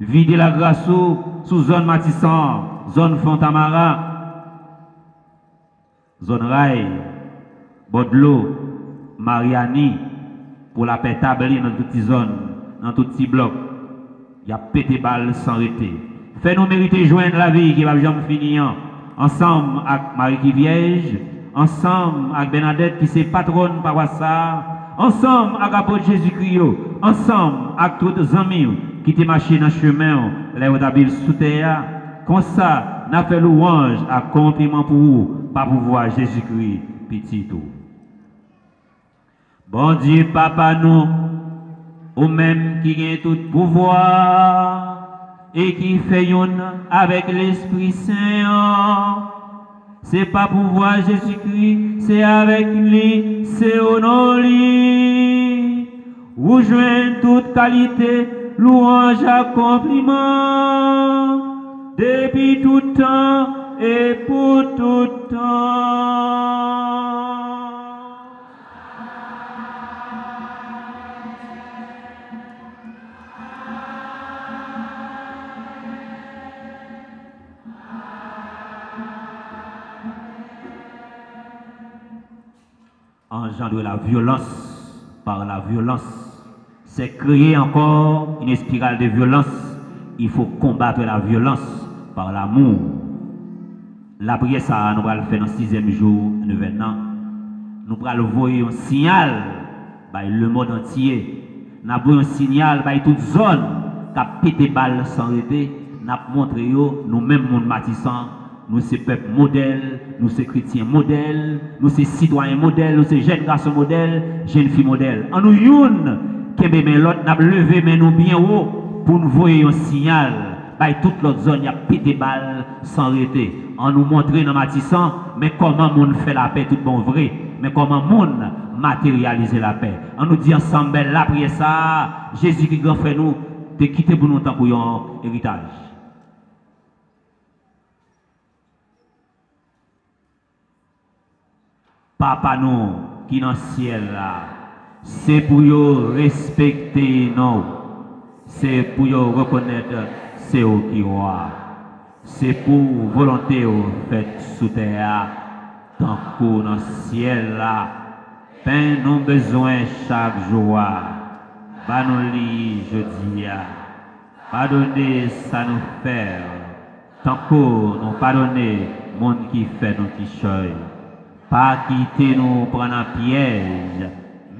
Vider la grâce sous zone Matissan, zone Fontamara, zone Rail, Bodlo, Mariani, pour la paix établie dans toutes les zones, dans tous les blocs. Il y a pété balle sans arrêter. Fais-nous mériter joindre la vie qui va jamais finir. Ensemble avec Marie qui Vierge, ensemble avec Bernadette qui c'est patronne par ensemble avec l'apôtre Jésus-Christ, ensemble avec tous les amis qui te marché dans le chemin, les d'habile sous terre. Comme ça, n'a fait louange à compliment pour vous, par pouvoir Jésus-Christ, petit tout. Bon Dieu, Papa, nous, ou même qui a tout pouvoir et qui fait avec l'Esprit Saint. C'est pas pouvoir Jésus-Christ, c'est avec lui, c'est au nom lui. Vous jouez toute qualité, louange, accompliment, depuis tout temps et pour tout temps. Engendre la violence par la violence. C'est créer encore une spirale de violence. Il faut combattre la violence par l'amour. La prière, ça, nous allons le faire dans le sixième jour de maintenant. Nous allons envoyer un signal par le monde entier. Nous allons un signal par toute zone qui a pété balle sans arrêter. Nous allons montrer nous-mêmes, mon matissant, nous sommes peuple modèle, nous sommes chrétiens modèle, nous sommes citoyens modèles, nous sommes jeunes garçons modèles, jeunes filles modèles. En nous youn, qui l'autre, n'a levé mais nous bien haut pour nous voir un signal. Bah, toute l'autre zone, il y a pété balles sans arrêter. En nous montrer dans Matissan, mais comment monde fait la paix, tout bon vrai? Mais comment monde matérialiser la paix? En nous dit ensemble, la prière ça, Jésus qui grand fait nous, de quitter pour nous tant pour héritage. Papa nou ki nan siel la, se pou yo respekte nou, se pou yo rekonet se ou ki wwa, se pou volante ou fet sou te a, tankou nan siel la, pen nou bezwen chak jowa, ba nou li jodi ya, padone sa nou fer, tankou nou padone moun ki fe nou ki choy, Pas quitter nous un piège,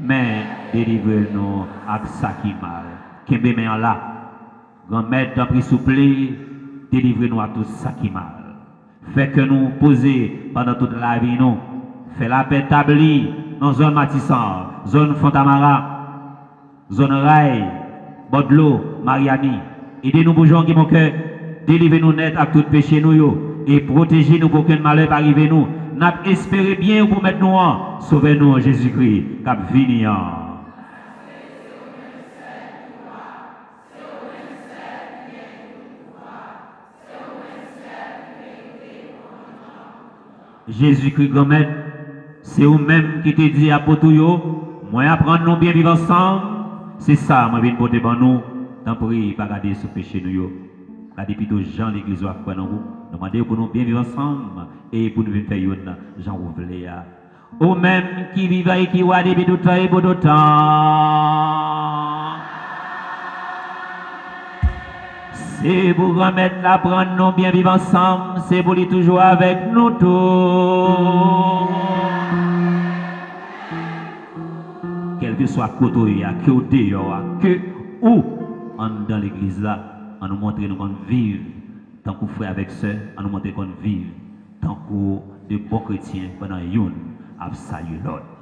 mais délivrer-nous avec ça qui mal. Kembe mais là, grand maître prix souple, délivrez-nous à tout ça qui mal. Fait que nous poser pendant toute la vie, nous. Fait la paix établie dans zone Matissan, zone Fontamara, zone Rail, Bodlo, Mariani. Aidez-nous pour gens qui mon cœur, délivrez-nous net à tout péché nous et protégez-nous pour qu'un malheur arrive nous n'a espéré bien pour mettre nous en. Sauvez-nous en Jésus-Christ, cap Jésus-Christ, grand c'est vous-même qui te dit à Potouyo, moi apprendre nous bien vivre ensemble. C'est ça, moi viens porter pour nous. Tant pis, pas garder ce péché nous. Regardez plutôt Jean l'église ou quoi dans vous. Demandez pour nous bien vivre ensemble et pour nous faire une Jean voulez. Ou même qui vivent et qui voient depuis tout temps et pour tout temps. C'est pour remettre la prendre nous bien vivre ensemble, c'est pour lui toujours avec nous tous. Quel que soit côté, que au dehors, que où, dans l'église là, on nous montre nous qu'on vivre tant qu'on frère avec sœur, on nous montre qu'on vivre tant qu'on de bons chrétiens pendant une à saluer l'autre.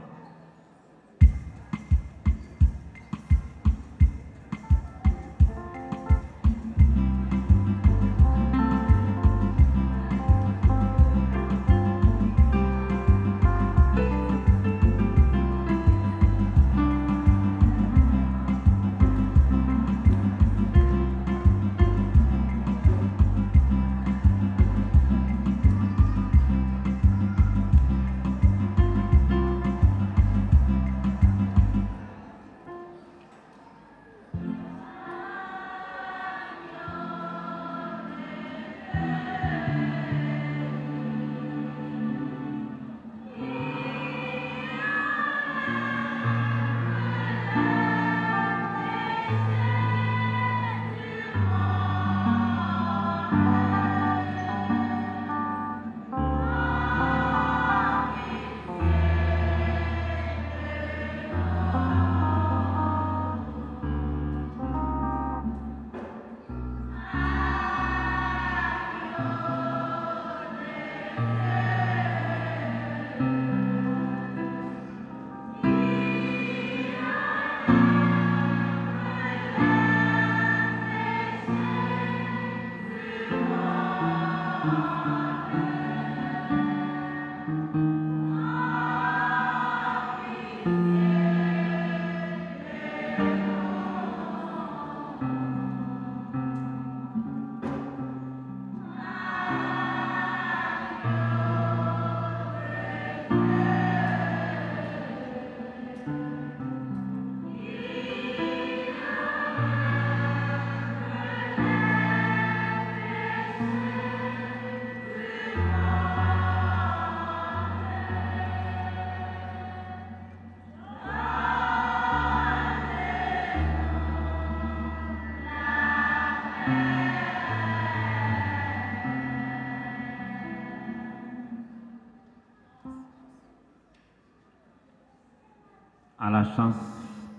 Chance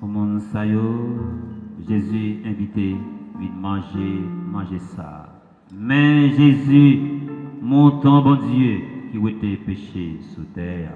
au monde ça. Jésus invité, vite manger, manger ça. Mais Jésus, mon temps bon Dieu, qui était péché sous terre.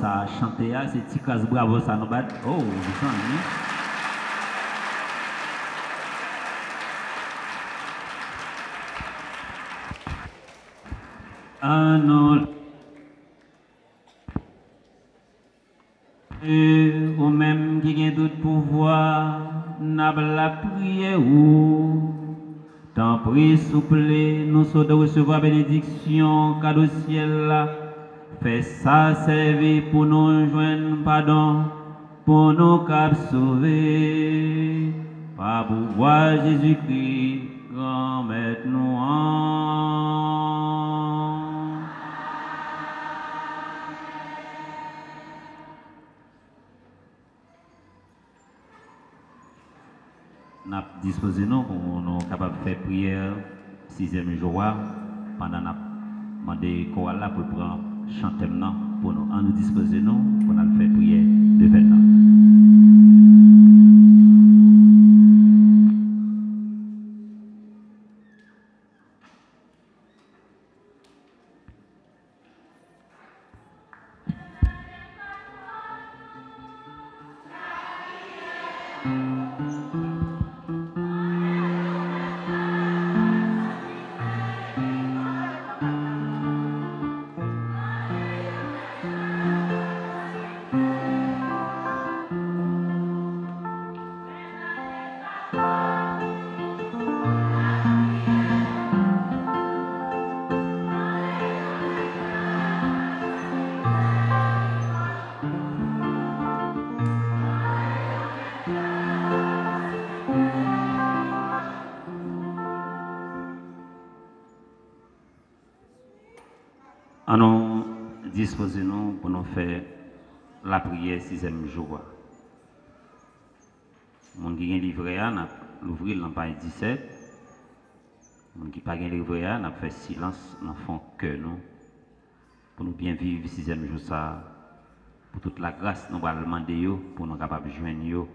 Ça a chanté, ah, c'est Ticas Bravo ça nous bat. Oh, vous sentez à nous. Et au même qui gagne tout pouvoir, n'a la prière ou. Tant prie, souple, nous sommes de recevoir bénédiction, cadeau ciel là. Fais ça servir pour nous joindre pardon, pour nous cap sauver. Par pouvoir Jésus-Christ, grand maître nous en. Nous disposé nous pour nous capables de faire prière sixième jour pendant nous demandé pour prendre chantons-nous pour nous. En nous disposons, pour nous faire prier de 20 la prière sixième jour. Mon qui a livré n'a l'ouvrir dans page 17. Mon qui pas livré n'a fait silence dans fond que nous pour nous bien vivre sixième jour ça pour toute la grâce nous allons demander pour nous capables de joindre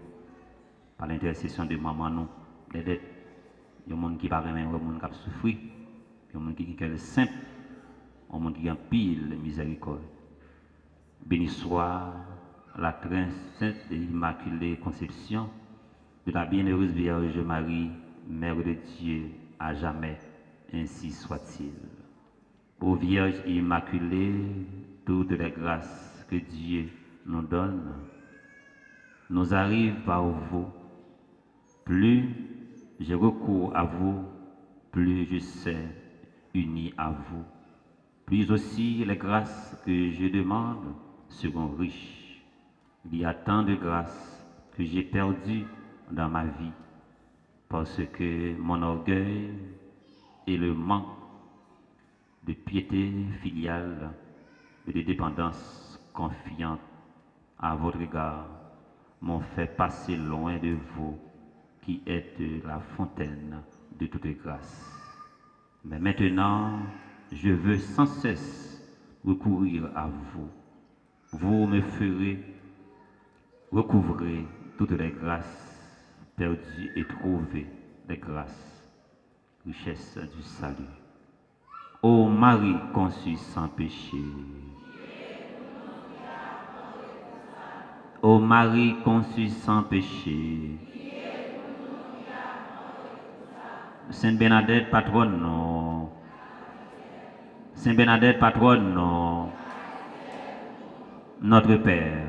par l'intercession de maman nous les dettes. Il y a gens qui pas même monde qui souffrir. Il y a gens qui sont simple au monde qui a pile de miséricorde. Béni soit la très sainte et immaculée conception de la bienheureuse Vierge Marie, Mère de Dieu, à jamais, ainsi soit-il. Ô Vierge immaculée, toutes les grâces que Dieu nous donne nous arrivent par vous. Plus je recours à vous, plus je sais uni à vous plus aussi les grâces que je demande seront riches. Il y a tant de grâces que j'ai perdues dans ma vie parce que mon orgueil et le manque de piété filiale et de dépendance confiante à votre égard m'ont fait passer loin de vous qui êtes la fontaine de toute grâce. Mais maintenant, je veux sans cesse recourir à vous. Vous me ferez recouvrer toutes les grâces perdues et trouver les grâces, richesse du salut. Ô Marie conçue sans péché, Ô Marie conçue sans péché, Sainte Bernadette, patronne, non. Saint Bernadette, patronne, non. Notre Père,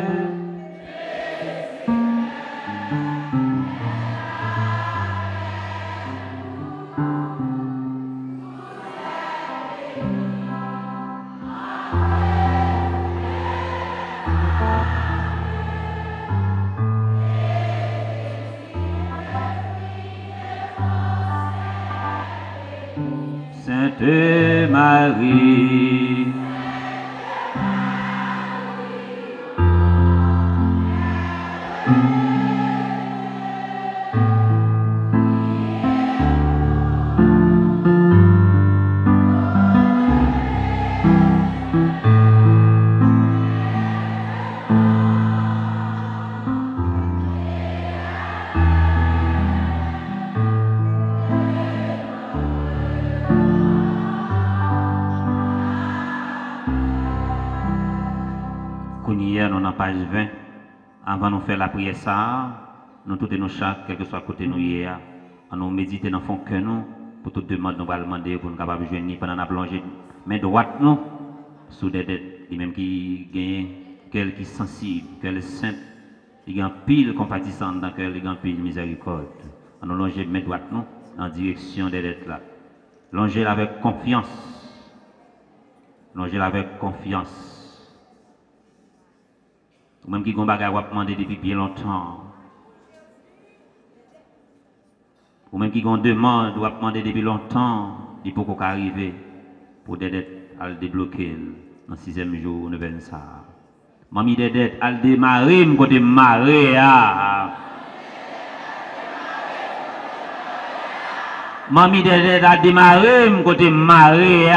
Sainte Marie, avant de faire la prière ça, nous tous et nous chaque, quel que soit côté nous hier, nous méditer dans le fond que nous, pour toute demande nous allons demander pour nous capables de joindre pendant la plongée, mais droite nous, sous des dettes, et même qui gagne, quel qui sensible, quel est sainte, il y a pile compatissant dans quel il y a pile miséricorde. Nous longer main droite nous, en direction des dettes là. Longer avec confiance. Longer avec confiance. Ou même qui ont bagay wap demandé depuis bien longtemps. Ou même qui ont demande ou demandé depuis longtemps, il faut qu'on arrive pour dettes à le débloquer dans le sixième jour, nous venons ça. Mami des dettes à le démarrer, me côté maré ah. Mami des dettes à démarrer, me côté maré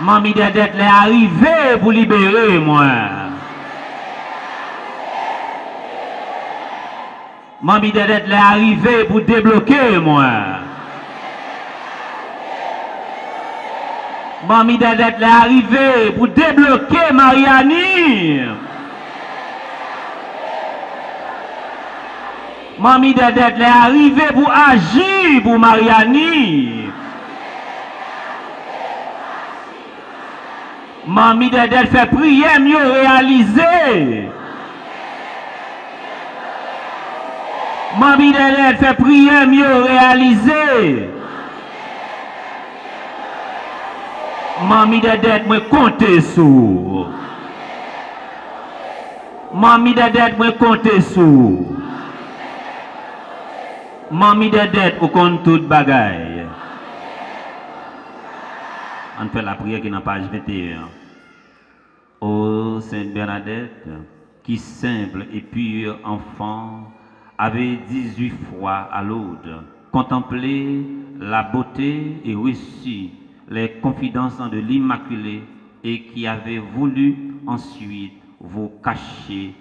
Mami dedet le arrive pou libere mwen. Mami dedet le arrive pou debloke mwen. Mami dedet le arrive pou debloke Mariani. Mami dedet le arrive pou aji pou Mariani. Mami Dedel fè priye myo realize. Mami Dedel fè priye myo realize. Mami Dedel mwen konte sou. Mami Dedel mwen konte sou. Mami Dedel ou kon tout bagay. An fè la priye ki nan page 21. Ô Sainte Bernadette, qui simple et pur enfant, avait 18 fois à l'autre contemplé la beauté et reçu les confidences de l'Immaculée et qui avait voulu ensuite vous cacher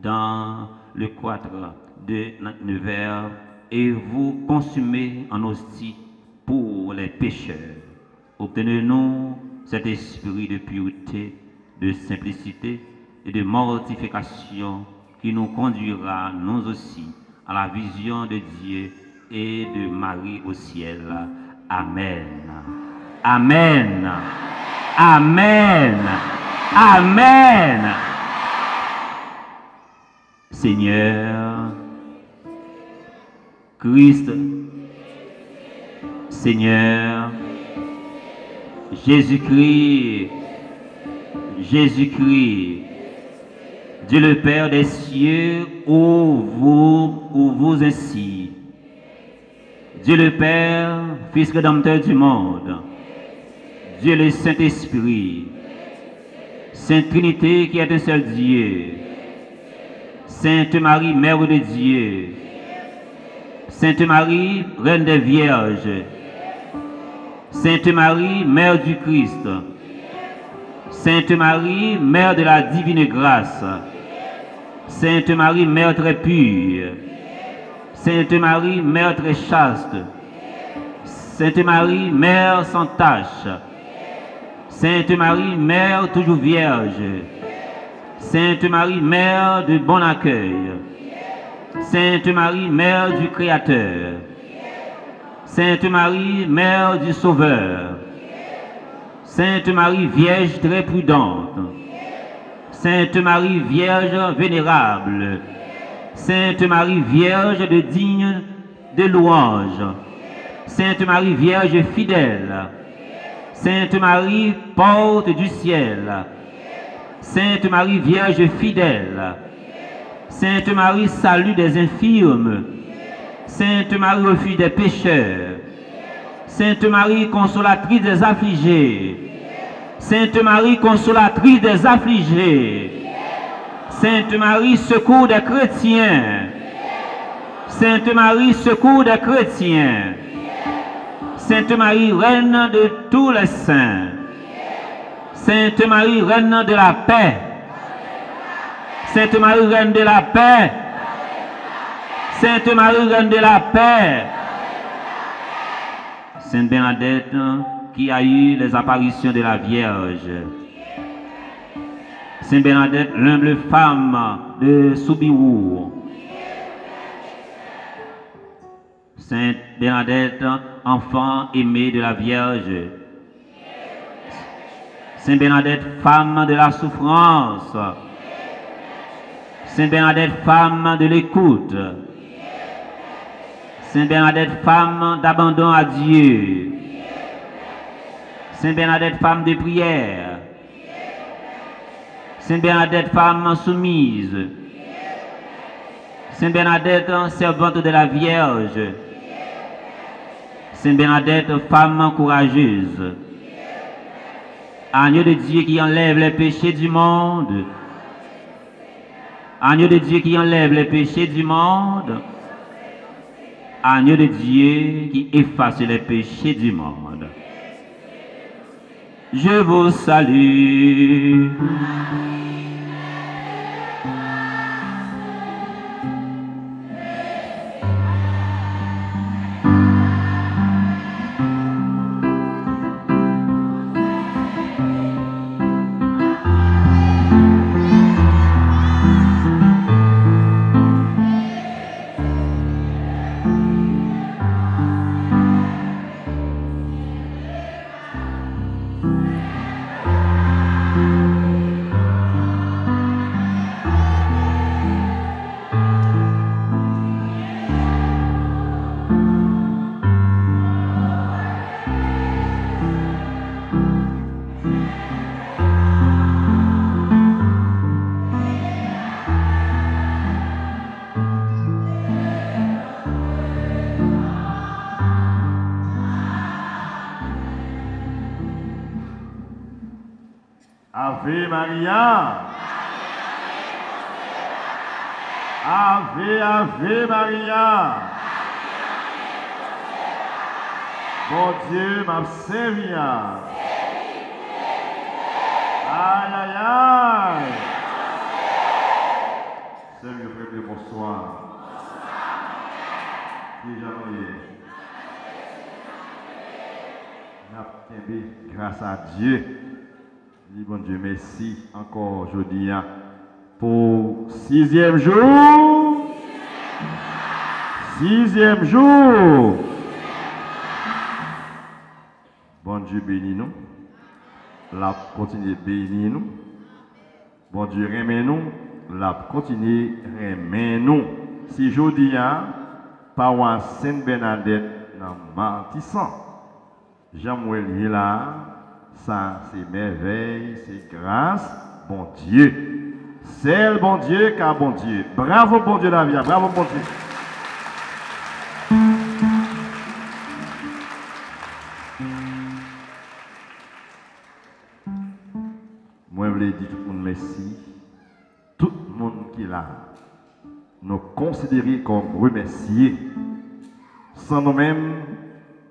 dans le quadre de Nevers et vous consumer en hostie pour les pécheurs. Obtenez-nous cet esprit de pureté, de simplicité et de mortification qui nous conduira, nous aussi, à la vision de Dieu et de Marie au ciel. Amen. Amen. Amen. Amen. Seigneur, Christ, Seigneur, Jésus-Christ, Jésus-Christ, Dieu le Père des cieux, ouvre, ouvre ainsi. Dieu le Père, Fils rédempteur du monde, Dieu le Saint-Esprit, Sainte Trinité qui est un seul Dieu, Sainte Marie, Mère de Dieu, Sainte Marie, Reine des Vierges, Sainte Marie, Mère du Christ, Sainte Marie, Mère de la divine grâce, Sainte Marie, Mère très pure, Sainte Marie, Mère très chaste, Sainte Marie, Mère sans tache, Sainte Marie, Mère toujours vierge. Sainte Marie, Mère de bon accueil. Sainte Marie, Mère du Créateur. Sainte Marie, Mère du Sauveur. Sainte Marie, Vierge très prudente. Sainte Marie, Vierge vénérable. Sainte Marie, Vierge de digne de louange. Sainte Marie, Vierge fidèle. Sainte Marie, porte du ciel. Sainte Marie, Vierge fidèle. Sainte Marie, salut des infirmes. Sainte Marie, refuge des pécheurs. Sainte Marie, consolatrice des affligés. Sainte Marie, consolatrice des affligés. Sainte Marie, secours des chrétiens. Sainte Marie, secours des chrétiens. Sainte Marie, reine de tous les saints. Sainte Marie, reine de la paix. Sainte Marie, reine de la paix. Sainte Marie, reine de la paix. Sainte Bernadette, qui a eu les apparitions de la Vierge. Sainte Bernadette, l'humble femme de Soubirou. Sainte Bernadette, enfant aimé de la Vierge. Sainte Bernadette, femme de la souffrance. Sainte Bernadette, femme de l'écoute. Sainte Bernadette, femme d'abandon à Dieu. Sainte Bernadette, femme de prière. Sainte Bernadette, femme soumise. Sainte Bernadette, servante de la Vierge. Sainte Bernadette, femme courageuse. Agneau de Dieu qui enlève les péchés du monde. Agneau de Dieu qui enlève les péchés du monde. Agneau de Dieu qui efface les péchés du monde. Je vous salue. Servi. Aïe, aïe, aïe. Seigneur, frère, bonsoir. Qui jamais. Grâce à Dieu. Dis bon Dieu, merci encore aujourd'hui hein, pour sixième jour. Sixième jour. Bon Dieu bénis nous. La continue bénir nous. Bon Dieu remet nous. La continue remet nous. Si aujourd'hui, hein, par Sainte Bernadette dans Martissant, Jean-Mouel là, ça c'est merveille, c'est grâce, bon Dieu. C'est le bon Dieu car bon Dieu. Bravo bon Dieu la vie, bravo bon Dieu. Moi, je voulais dire tout le monde merci. Tout le monde qui est là, nous considérer comme remerciés. Sans nous-mêmes,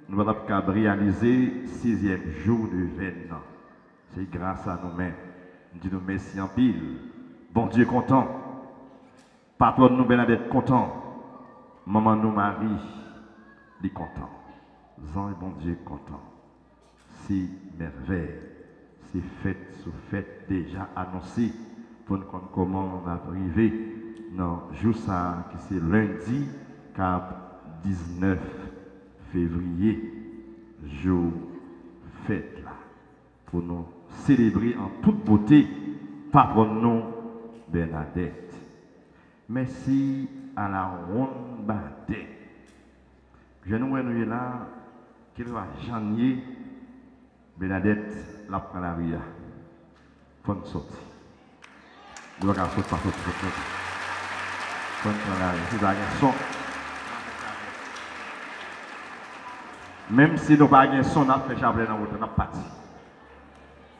nous allons réaliser le sixième jour de l'événement. C'est grâce à nous-mêmes. Nous disons merci en pile. Bon Dieu content. Patron nous Bernadette content. Maman nous Marie, est content. Jean et bon Dieu content. C'est merveille. C'est fait, sous fait déjà annoncé pour nous comprendre comment on a arrivé dans jour ça, qui c'est lundi, cap 19 février, jour fête là, pour nous célébrer en toute beauté, patronne Bernadette. Merci à la ronde. Je nous là, qu'il va janvier, Bernadette la prend la ria. Faut nous sortir. Nous allons sortir même si nous n'avons pas son, nous avons fait chapelet dans avons parti.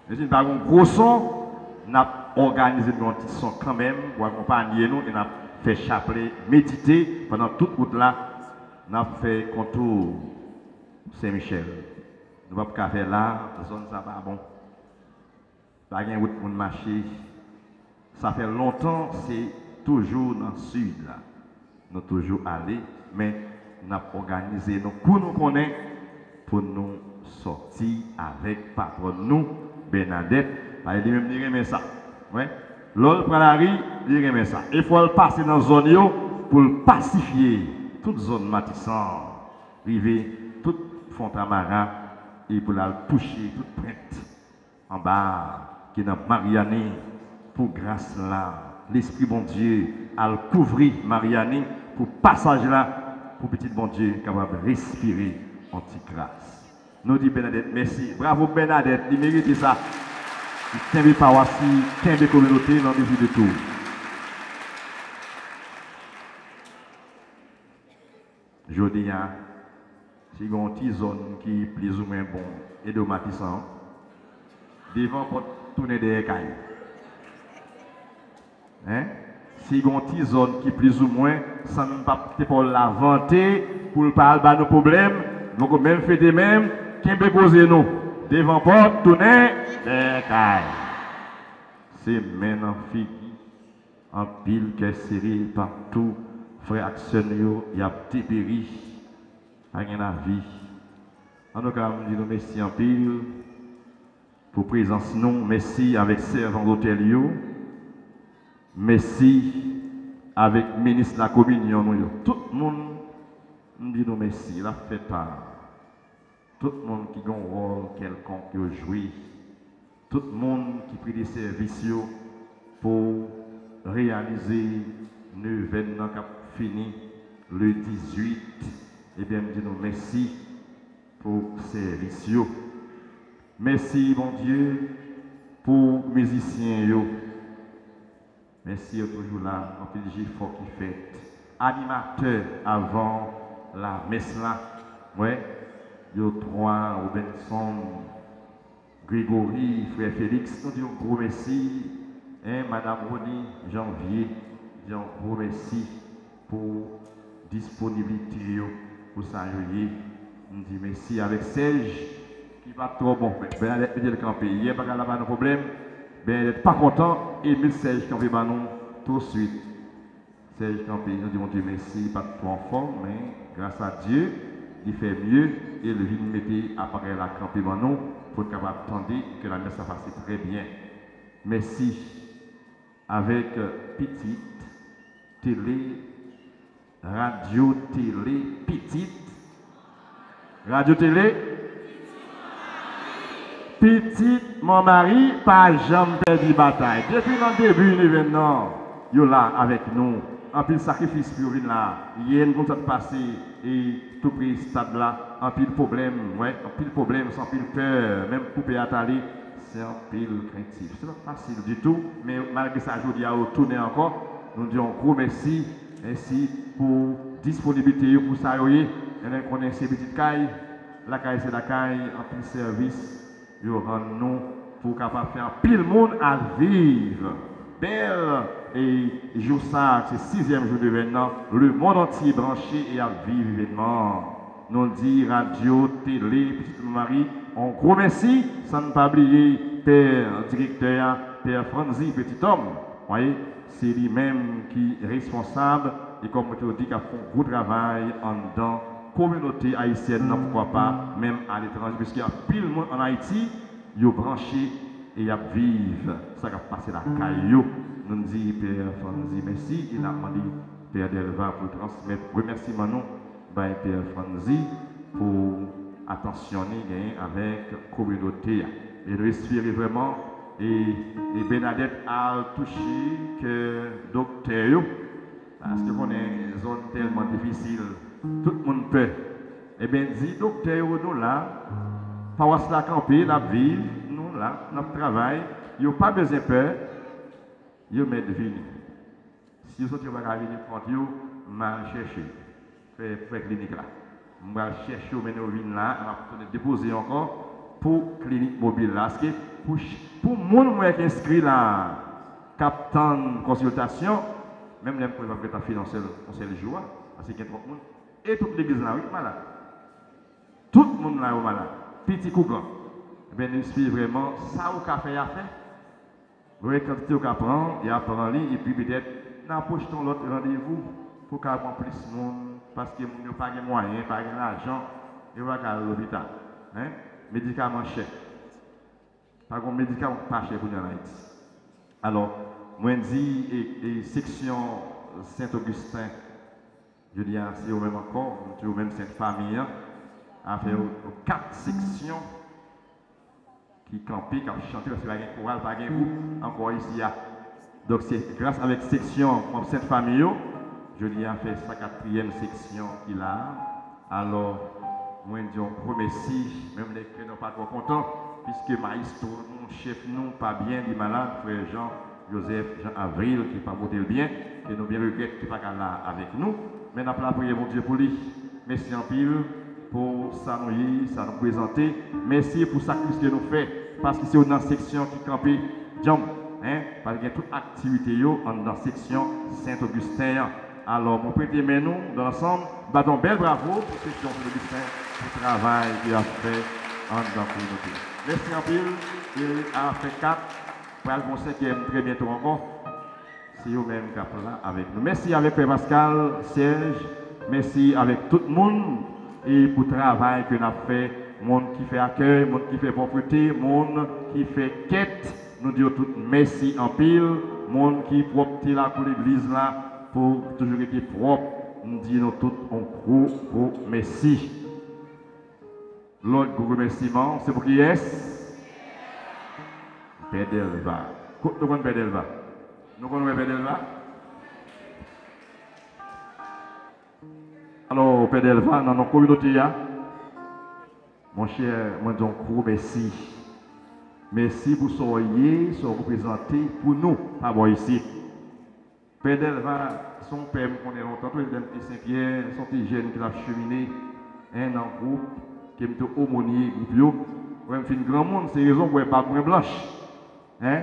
Mais si nous avons un gros son, nous avons organisé un petit son quand même pour accompagner nous et nous avons fait chapelet, méditer pendant toute route là. Nous avons fait contour Saint-Michel. Nous ne pouvons pas faire là, la zone ça pas bon. Pas de route pour marcher. Ça fait longtemps, c'est toujours dans le sud là. Nous toujours allés, mais nous avons organisé nous pour nous pour nous sortir avec patron nous, Bernadette. Il dit même dire ça. Ouais. L'autre prend la rue, il ça. Il faut le passer dans la zone pour pacifier. Toute zone matissant, river, toute Fontamara, pour la toucher, toute prête. En bas, qui est dans Marianne, pour grâce là, l'Esprit bon Dieu, le couvrir Marianne, pour passage là, pour petit bon Dieu, capable de respirer anti-grâce. Nous dit Bernadette, merci. Bravo Bernadette, il mérite ça. Il aussi, tient des communautés dans le de tout. Je dis, si avez une zone qui est plus ou moins bon et de matissant, devant pour tourner des écailles. Hein? Si avez une zone qui est plus ou moins, ça ne pas pour la vanter, pour ne pas avoir nos problèmes, donc même fait des mêmes, qui peut poser nous. Devant pour tourner des écailles. C'est maintenant fille en pile qui est partout, frère action, il y a petit péri à vie. En tout cas, nous merci en pile pour présence nous, merci avec servant d'hôtel merci avec ministre de la communion. Tout le monde nous merci, la fait. Tout le monde qui a un rôle quelconque qui joue. Tout le monde qui prie des services pour réaliser l'événement qui a fini le 18 eh bien, nous disons merci pour ces service. Merci, mon Dieu, pour les musiciens. Merci toujours là, en plus fort qui. Animateur avant la messe là. Ouais. Yo trois, Robinson, Grégory, frère Félix, nous disons gros merci. Hein, Madame Rony, Janvier, disons gros merci pour disponibilité. Pour ça, on dit merci avec Serge, qui va trop bon. Bernadette peut dire camper. Hier, pas là-bas, de problème. Bernadette pas content. Et Emile Serge qui en nous tout de suite. Serge Campé, nous disons Dieu merci, pas trop en forme, mais grâce à Dieu, il fait mieux et le vin mettait appareil la camper nous pour être capable d'attendre que la messe fasse très bien. Merci avec petite télé radio télé petite. Radio télé petite, mon mari, pas jamais perdu bataille. Depuis le début de il là avec nous. En pile sacrifice pour une là. Il y a une passé et tout pris stade là. En pile problème, ouais, en pile problème, sans pile peur, même couper à c'est un pile craintif. C'est pas facile du tout, mais malgré ça, je dis à retourner encore. Nous disons gros merci Merci pour disponibilité pour ça. Nous connaissons ces petites cailles. La caille, c'est la caille en plus service. Nous nous pour capable faire pile monde à vivre. Belle et jour ça, c'est sixième jour d'événement. Le monde entier branché et à vivre l'événement. Nous dit radio, télé, petite Marie. On gros merci. Sans ne pas oublier Père directeur, Père Franzi, petit homme. Voyez, c'est lui-même qui est responsable et comme je dis, qui a fait un gros travail en dans communauté haïtienne, pourquoi pas, même à l'étranger, puisqu'il y a pile de monde en Haïti, ils ont branché et a vivre ça qui a passé la caillou. Nous dit Père Franzi merci, il a demandé Père Delva pour transmettre remerciement nous ben Père Franzi pour attentionner avec la communauté. Et nous espérons vraiment et, et Bernadette a touché que docteur parce que qu'on est une zone tellement difficile, tout le monde peut. Eh bien, dit docteur nous là, pas la camper, la vivre, nous là, notre travail, il n'y a pas besoin de peur, il met de venir. Si vous sortez pas venir contre vous, mal chercher, faire clinique là. On va chercher au au là, on va déposer encore pour clinique mobile là. Parce que pour, pour monde qui est inscrit là, captant consultation, même les gens qui ont financé le jour, parce qu'il y a trop de monde, et toute l'église là, oui, malade. Tout le monde là est malade. Petit coup grand. Eh nous suivons vraiment ça au café à faire. Tu apprends, il et puis peut-être, n'approche l'autre rendez-vous pour qu'il plus de monde, parce qu'il n'y a pas de moyens, pas il va à l'hôpital. Médicaments chers. Par contre, médicaments pas chers pour nous en Haïti. Alors, moi, et, section Saint-Augustin, je dis, c'est au même encore, au même Sainte-Famille, hein, a fait quatre sections qui campaient, qui chanté, parce qu'il y a un choral, pas un groupe, encore ici. Hein. Donc, c'est grâce à la section comme Sainte-Famille, je dis, a fait sa quatrième section qu'il a. Alors, moi, je on remercie, même les ne sont pas trop contents, puisque maestro, mon chef, nous, pas bien, dit malade, frère Jean. Joseph Jean Avril, qui pas voté le bien, que nous bien regrettons pas là avec nous. Mais nous avons prié mon Dieu pour lui. Merci en pile pour ça nous, présenter. Merci pour ça que nous fait. Parce que c'est dans la section qui campe jump. Hein, parce a toute activité dans la section Saint-Augustin. Alors, mon petit nous, dans l'ensemble, battons bel bravo pour section Saint-Augustin, pour le travail qu'il a fait en dans la communauté. Merci en pile. Il a fait quatre pour le cinquième très bientôt encore. C'est eux-mêmes qui là avec nous. Merci avec Père Pascal, Serge. Merci avec tout le monde et pour le travail que nous avons fait. Monde qui fait accueil, monde qui fait propreté, monde qui fait quête. Nous disons tout merci en pile. Monde qui propre là pour l'église là, pour toujours être propre. Nous disons tout un gros, gros merci. L'autre gros remerciement, c'est pour qui est Père Delva. Nous connaissons Père Delva. Nous connaissons Père Delva. Alors, Père Delva, dans notre communauté, hein. mon cher, moi, donc, merci. Merci pour soyez, sont représentés pour nous, pas moi ici. Père Delva, son père, me connaît longtemps, le petit Saint-Pierre, son petit jeune qui a cheminé, un hein, groupe, qui est aumônier, groupe, ouais, me fait une grand monde, c'est raison pour pas moins blanche. Hein?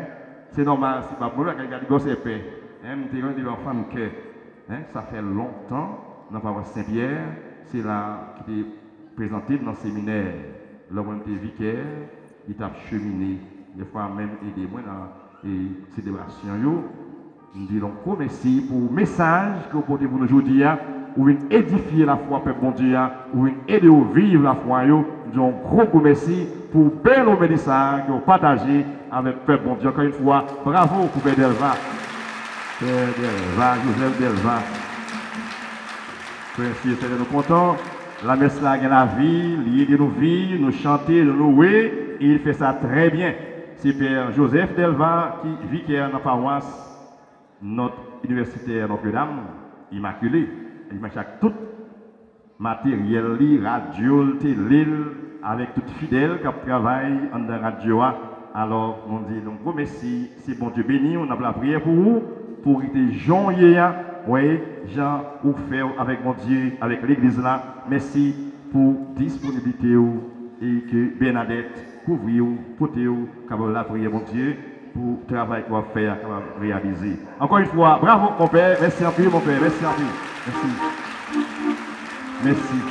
C'est normal, c'est pas pour dit c'est paix. Hein? Je femme que hein? ça fait longtemps, dans la Saint-Pierre, c'est là qui est présenté dans le séminaire. Là où j'étais vicaire, il t'a cheminé, des fois même aidé moi dans les célébrations. Je dis donc merci pour le message que vous portez pour nous aujourd'hui, hein? Ou une édifier la foi, peuple bon Dieu, ou une aider à vivre la foi. Nous disons gros merci pour bel message que vous partagez avec peuple bon Dieu. Encore une fois, bravo pour Père Delva. Père Delva, Joseph Delva. Merci, c'est nous contents. La messe là, la vie, lié de nos vies, nous chanter, nous louer. Il fait ça très bien. C'est Père Joseph Delva qui vit dans la paroisse, notre université Notre-Dame, Immaculée. Il m'a tout matériel, radio, télé, avec tout fidèle qui travaille en radio. Alors, on dit donc, merci, c'est bon Dieu béni, on a la prière pour vous, pour être joyeux, oui, Jean, ou faire avec mon Dieu, avec l'église là. Merci pour disponibilité et que Bernadette couvre vous, porte vous, la prière, mon Dieu, pour le travail qu'on va faire, qu'on va réaliser. Encore une fois, bravo mon père, merci en plus mon père, merci en plus. Merci. Merci.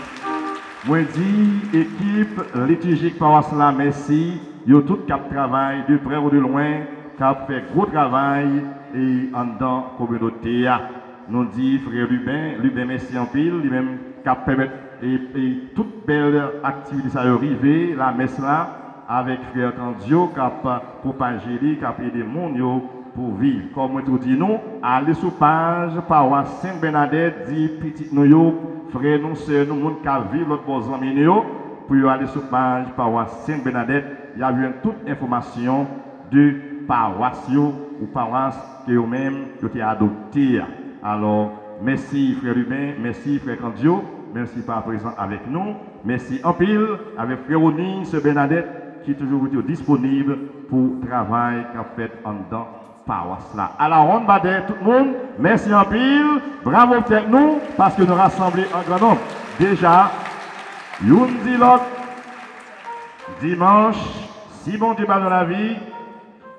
Moi dis, équipe liturgique par cela, merci. Yo tout cap travail de près ou de loin, cap fait gros travail et en dans communauté Nous dit frère Lubin, Lubin merci en pile, lui-même cap permettre et, toute belle activité ça arriver la messe là avec frère Candio, qui a propagé, qui a aidé pour vivre. Comme tout dit nous, allez sur page paroisse Saint Bernadette, dit petit nous, frère nous, sœurs nous, monde qui vivent notre beaux amis pour aller sur page paroisse Saint Bernadette, il y a eu toute information de paroisse ou paroisse que vous-même avez adopté. Alors, merci frère Ruben, merci frère Candio, merci par présent avec nous, merci en pile avec frère Oni, ce Bernadette qui est toujours disponible pour travail qu'a fait en dedans paroisse là. Alors, on va tout le monde, merci en pile, bravo avec nous, parce que nous rassemblons un grand nombre. Déjà, l'autre, dimanche, si bon Dieu dans la vie,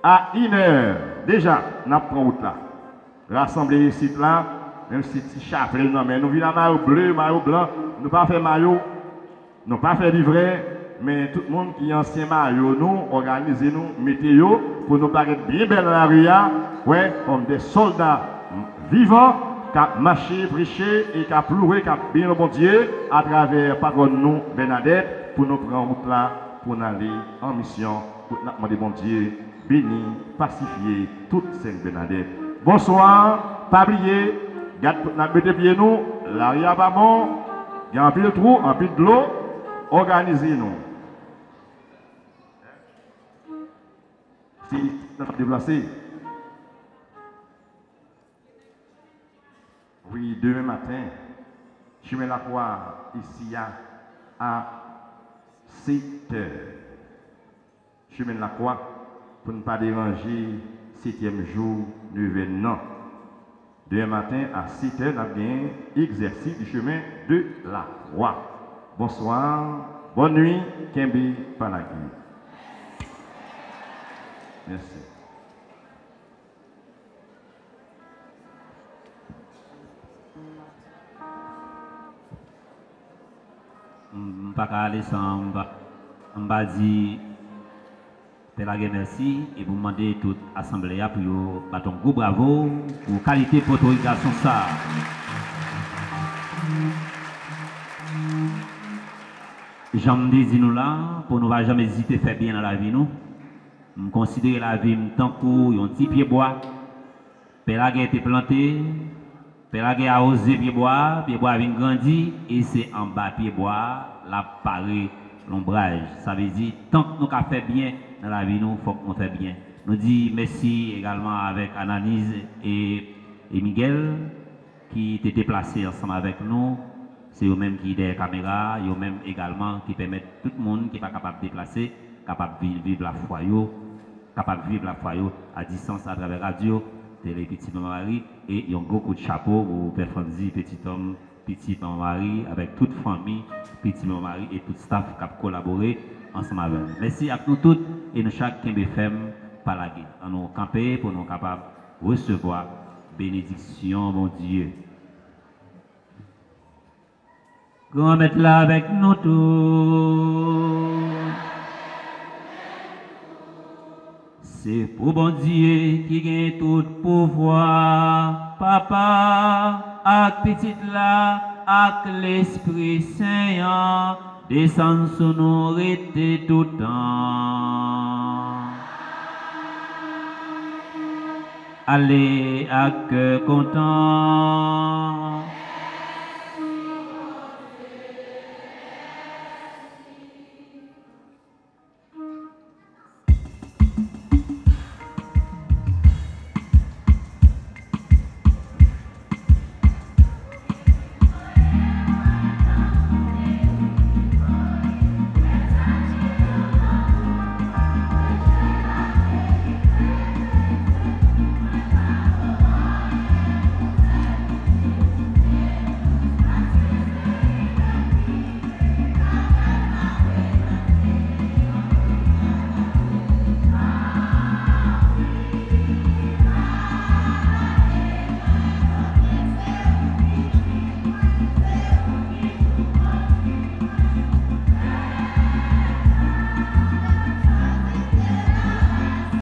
à une heure, déjà, nous prenons route là. Rassembler ici là, même si petit chapelet, non, mais nous vivons maillot bleu, maillot blanc, nous pas fait maillot, nous pas fait livret, mais tout le monde qui est ancien nous, organisez-nous, mettez-nous, pour nous paraître bien belle dans la rue, comme des soldats vivants, qui marché, prêché et qui pleuré, qui ont bien le bon Dieu, à travers parole nous, Bernadette, pour nous prendre route là, pour aller en mission, pour nous demander bon Dieu, béni, pacifier toute Sainte Bernadette. Bonsoir, pas oublier, garde notre pied nous, l'arrière pas bon, il y a un peu de trou, un peu de l'eau, organisez-nous. Déplacé. Oui, demain matin, je vais la croix ici à 7 heures. Chemin de la croix pour ne pas déranger septième jour de non. Demain matin à 7 heures, nous avons exercice du chemin de la croix. Bonsoir, bonne nuit, Kembi Panagi. Merci. Je pas aller sans dire Père merci et vous demandez toute assemblée pour un gros bravo pour qualité pour l'autorisation ça. J'en dis nous là, pour nous pas jamais hésiter faire bien dans la vie nous. Je considère la vie tant un petit pied bois. Père a été planté, Père a osé pied bois, pied bois vient grandir et c'est en bas pied bois la paré l'ombrage. Ça veut dire tant que nous avons fait bien dans la vie, nous, faut qu'on fait bien. Nous disons merci également avec Ananise et, et Miguel qui étaient déplacés ensemble avec nous. C'est eux-mêmes qui des caméras, eux-mêmes également qui permettent tout le monde qui n'est pas capable de déplacer, capable de vivre la foi, capable de vivre la foi à distance à travers radio, télé Petit Maman Marie et un gros coup de chapeau au Père Franzi, petit homme, petit Maman Marie, avec toute famille, petit Maman Marie et tout staff qui a collaboré ensemble avec nous. Merci à nous toutes et nous chaque FM par la guide. À nous camper pour nous capables de recevoir bénédiction, mon Dieu. Grand mettre là avec nous tous. C'est pour bon Dieu qui gagne tout pouvoir, papa, avec petite là, avec l'Esprit Saint, descend sur nous tout le temps. Allez cœur content.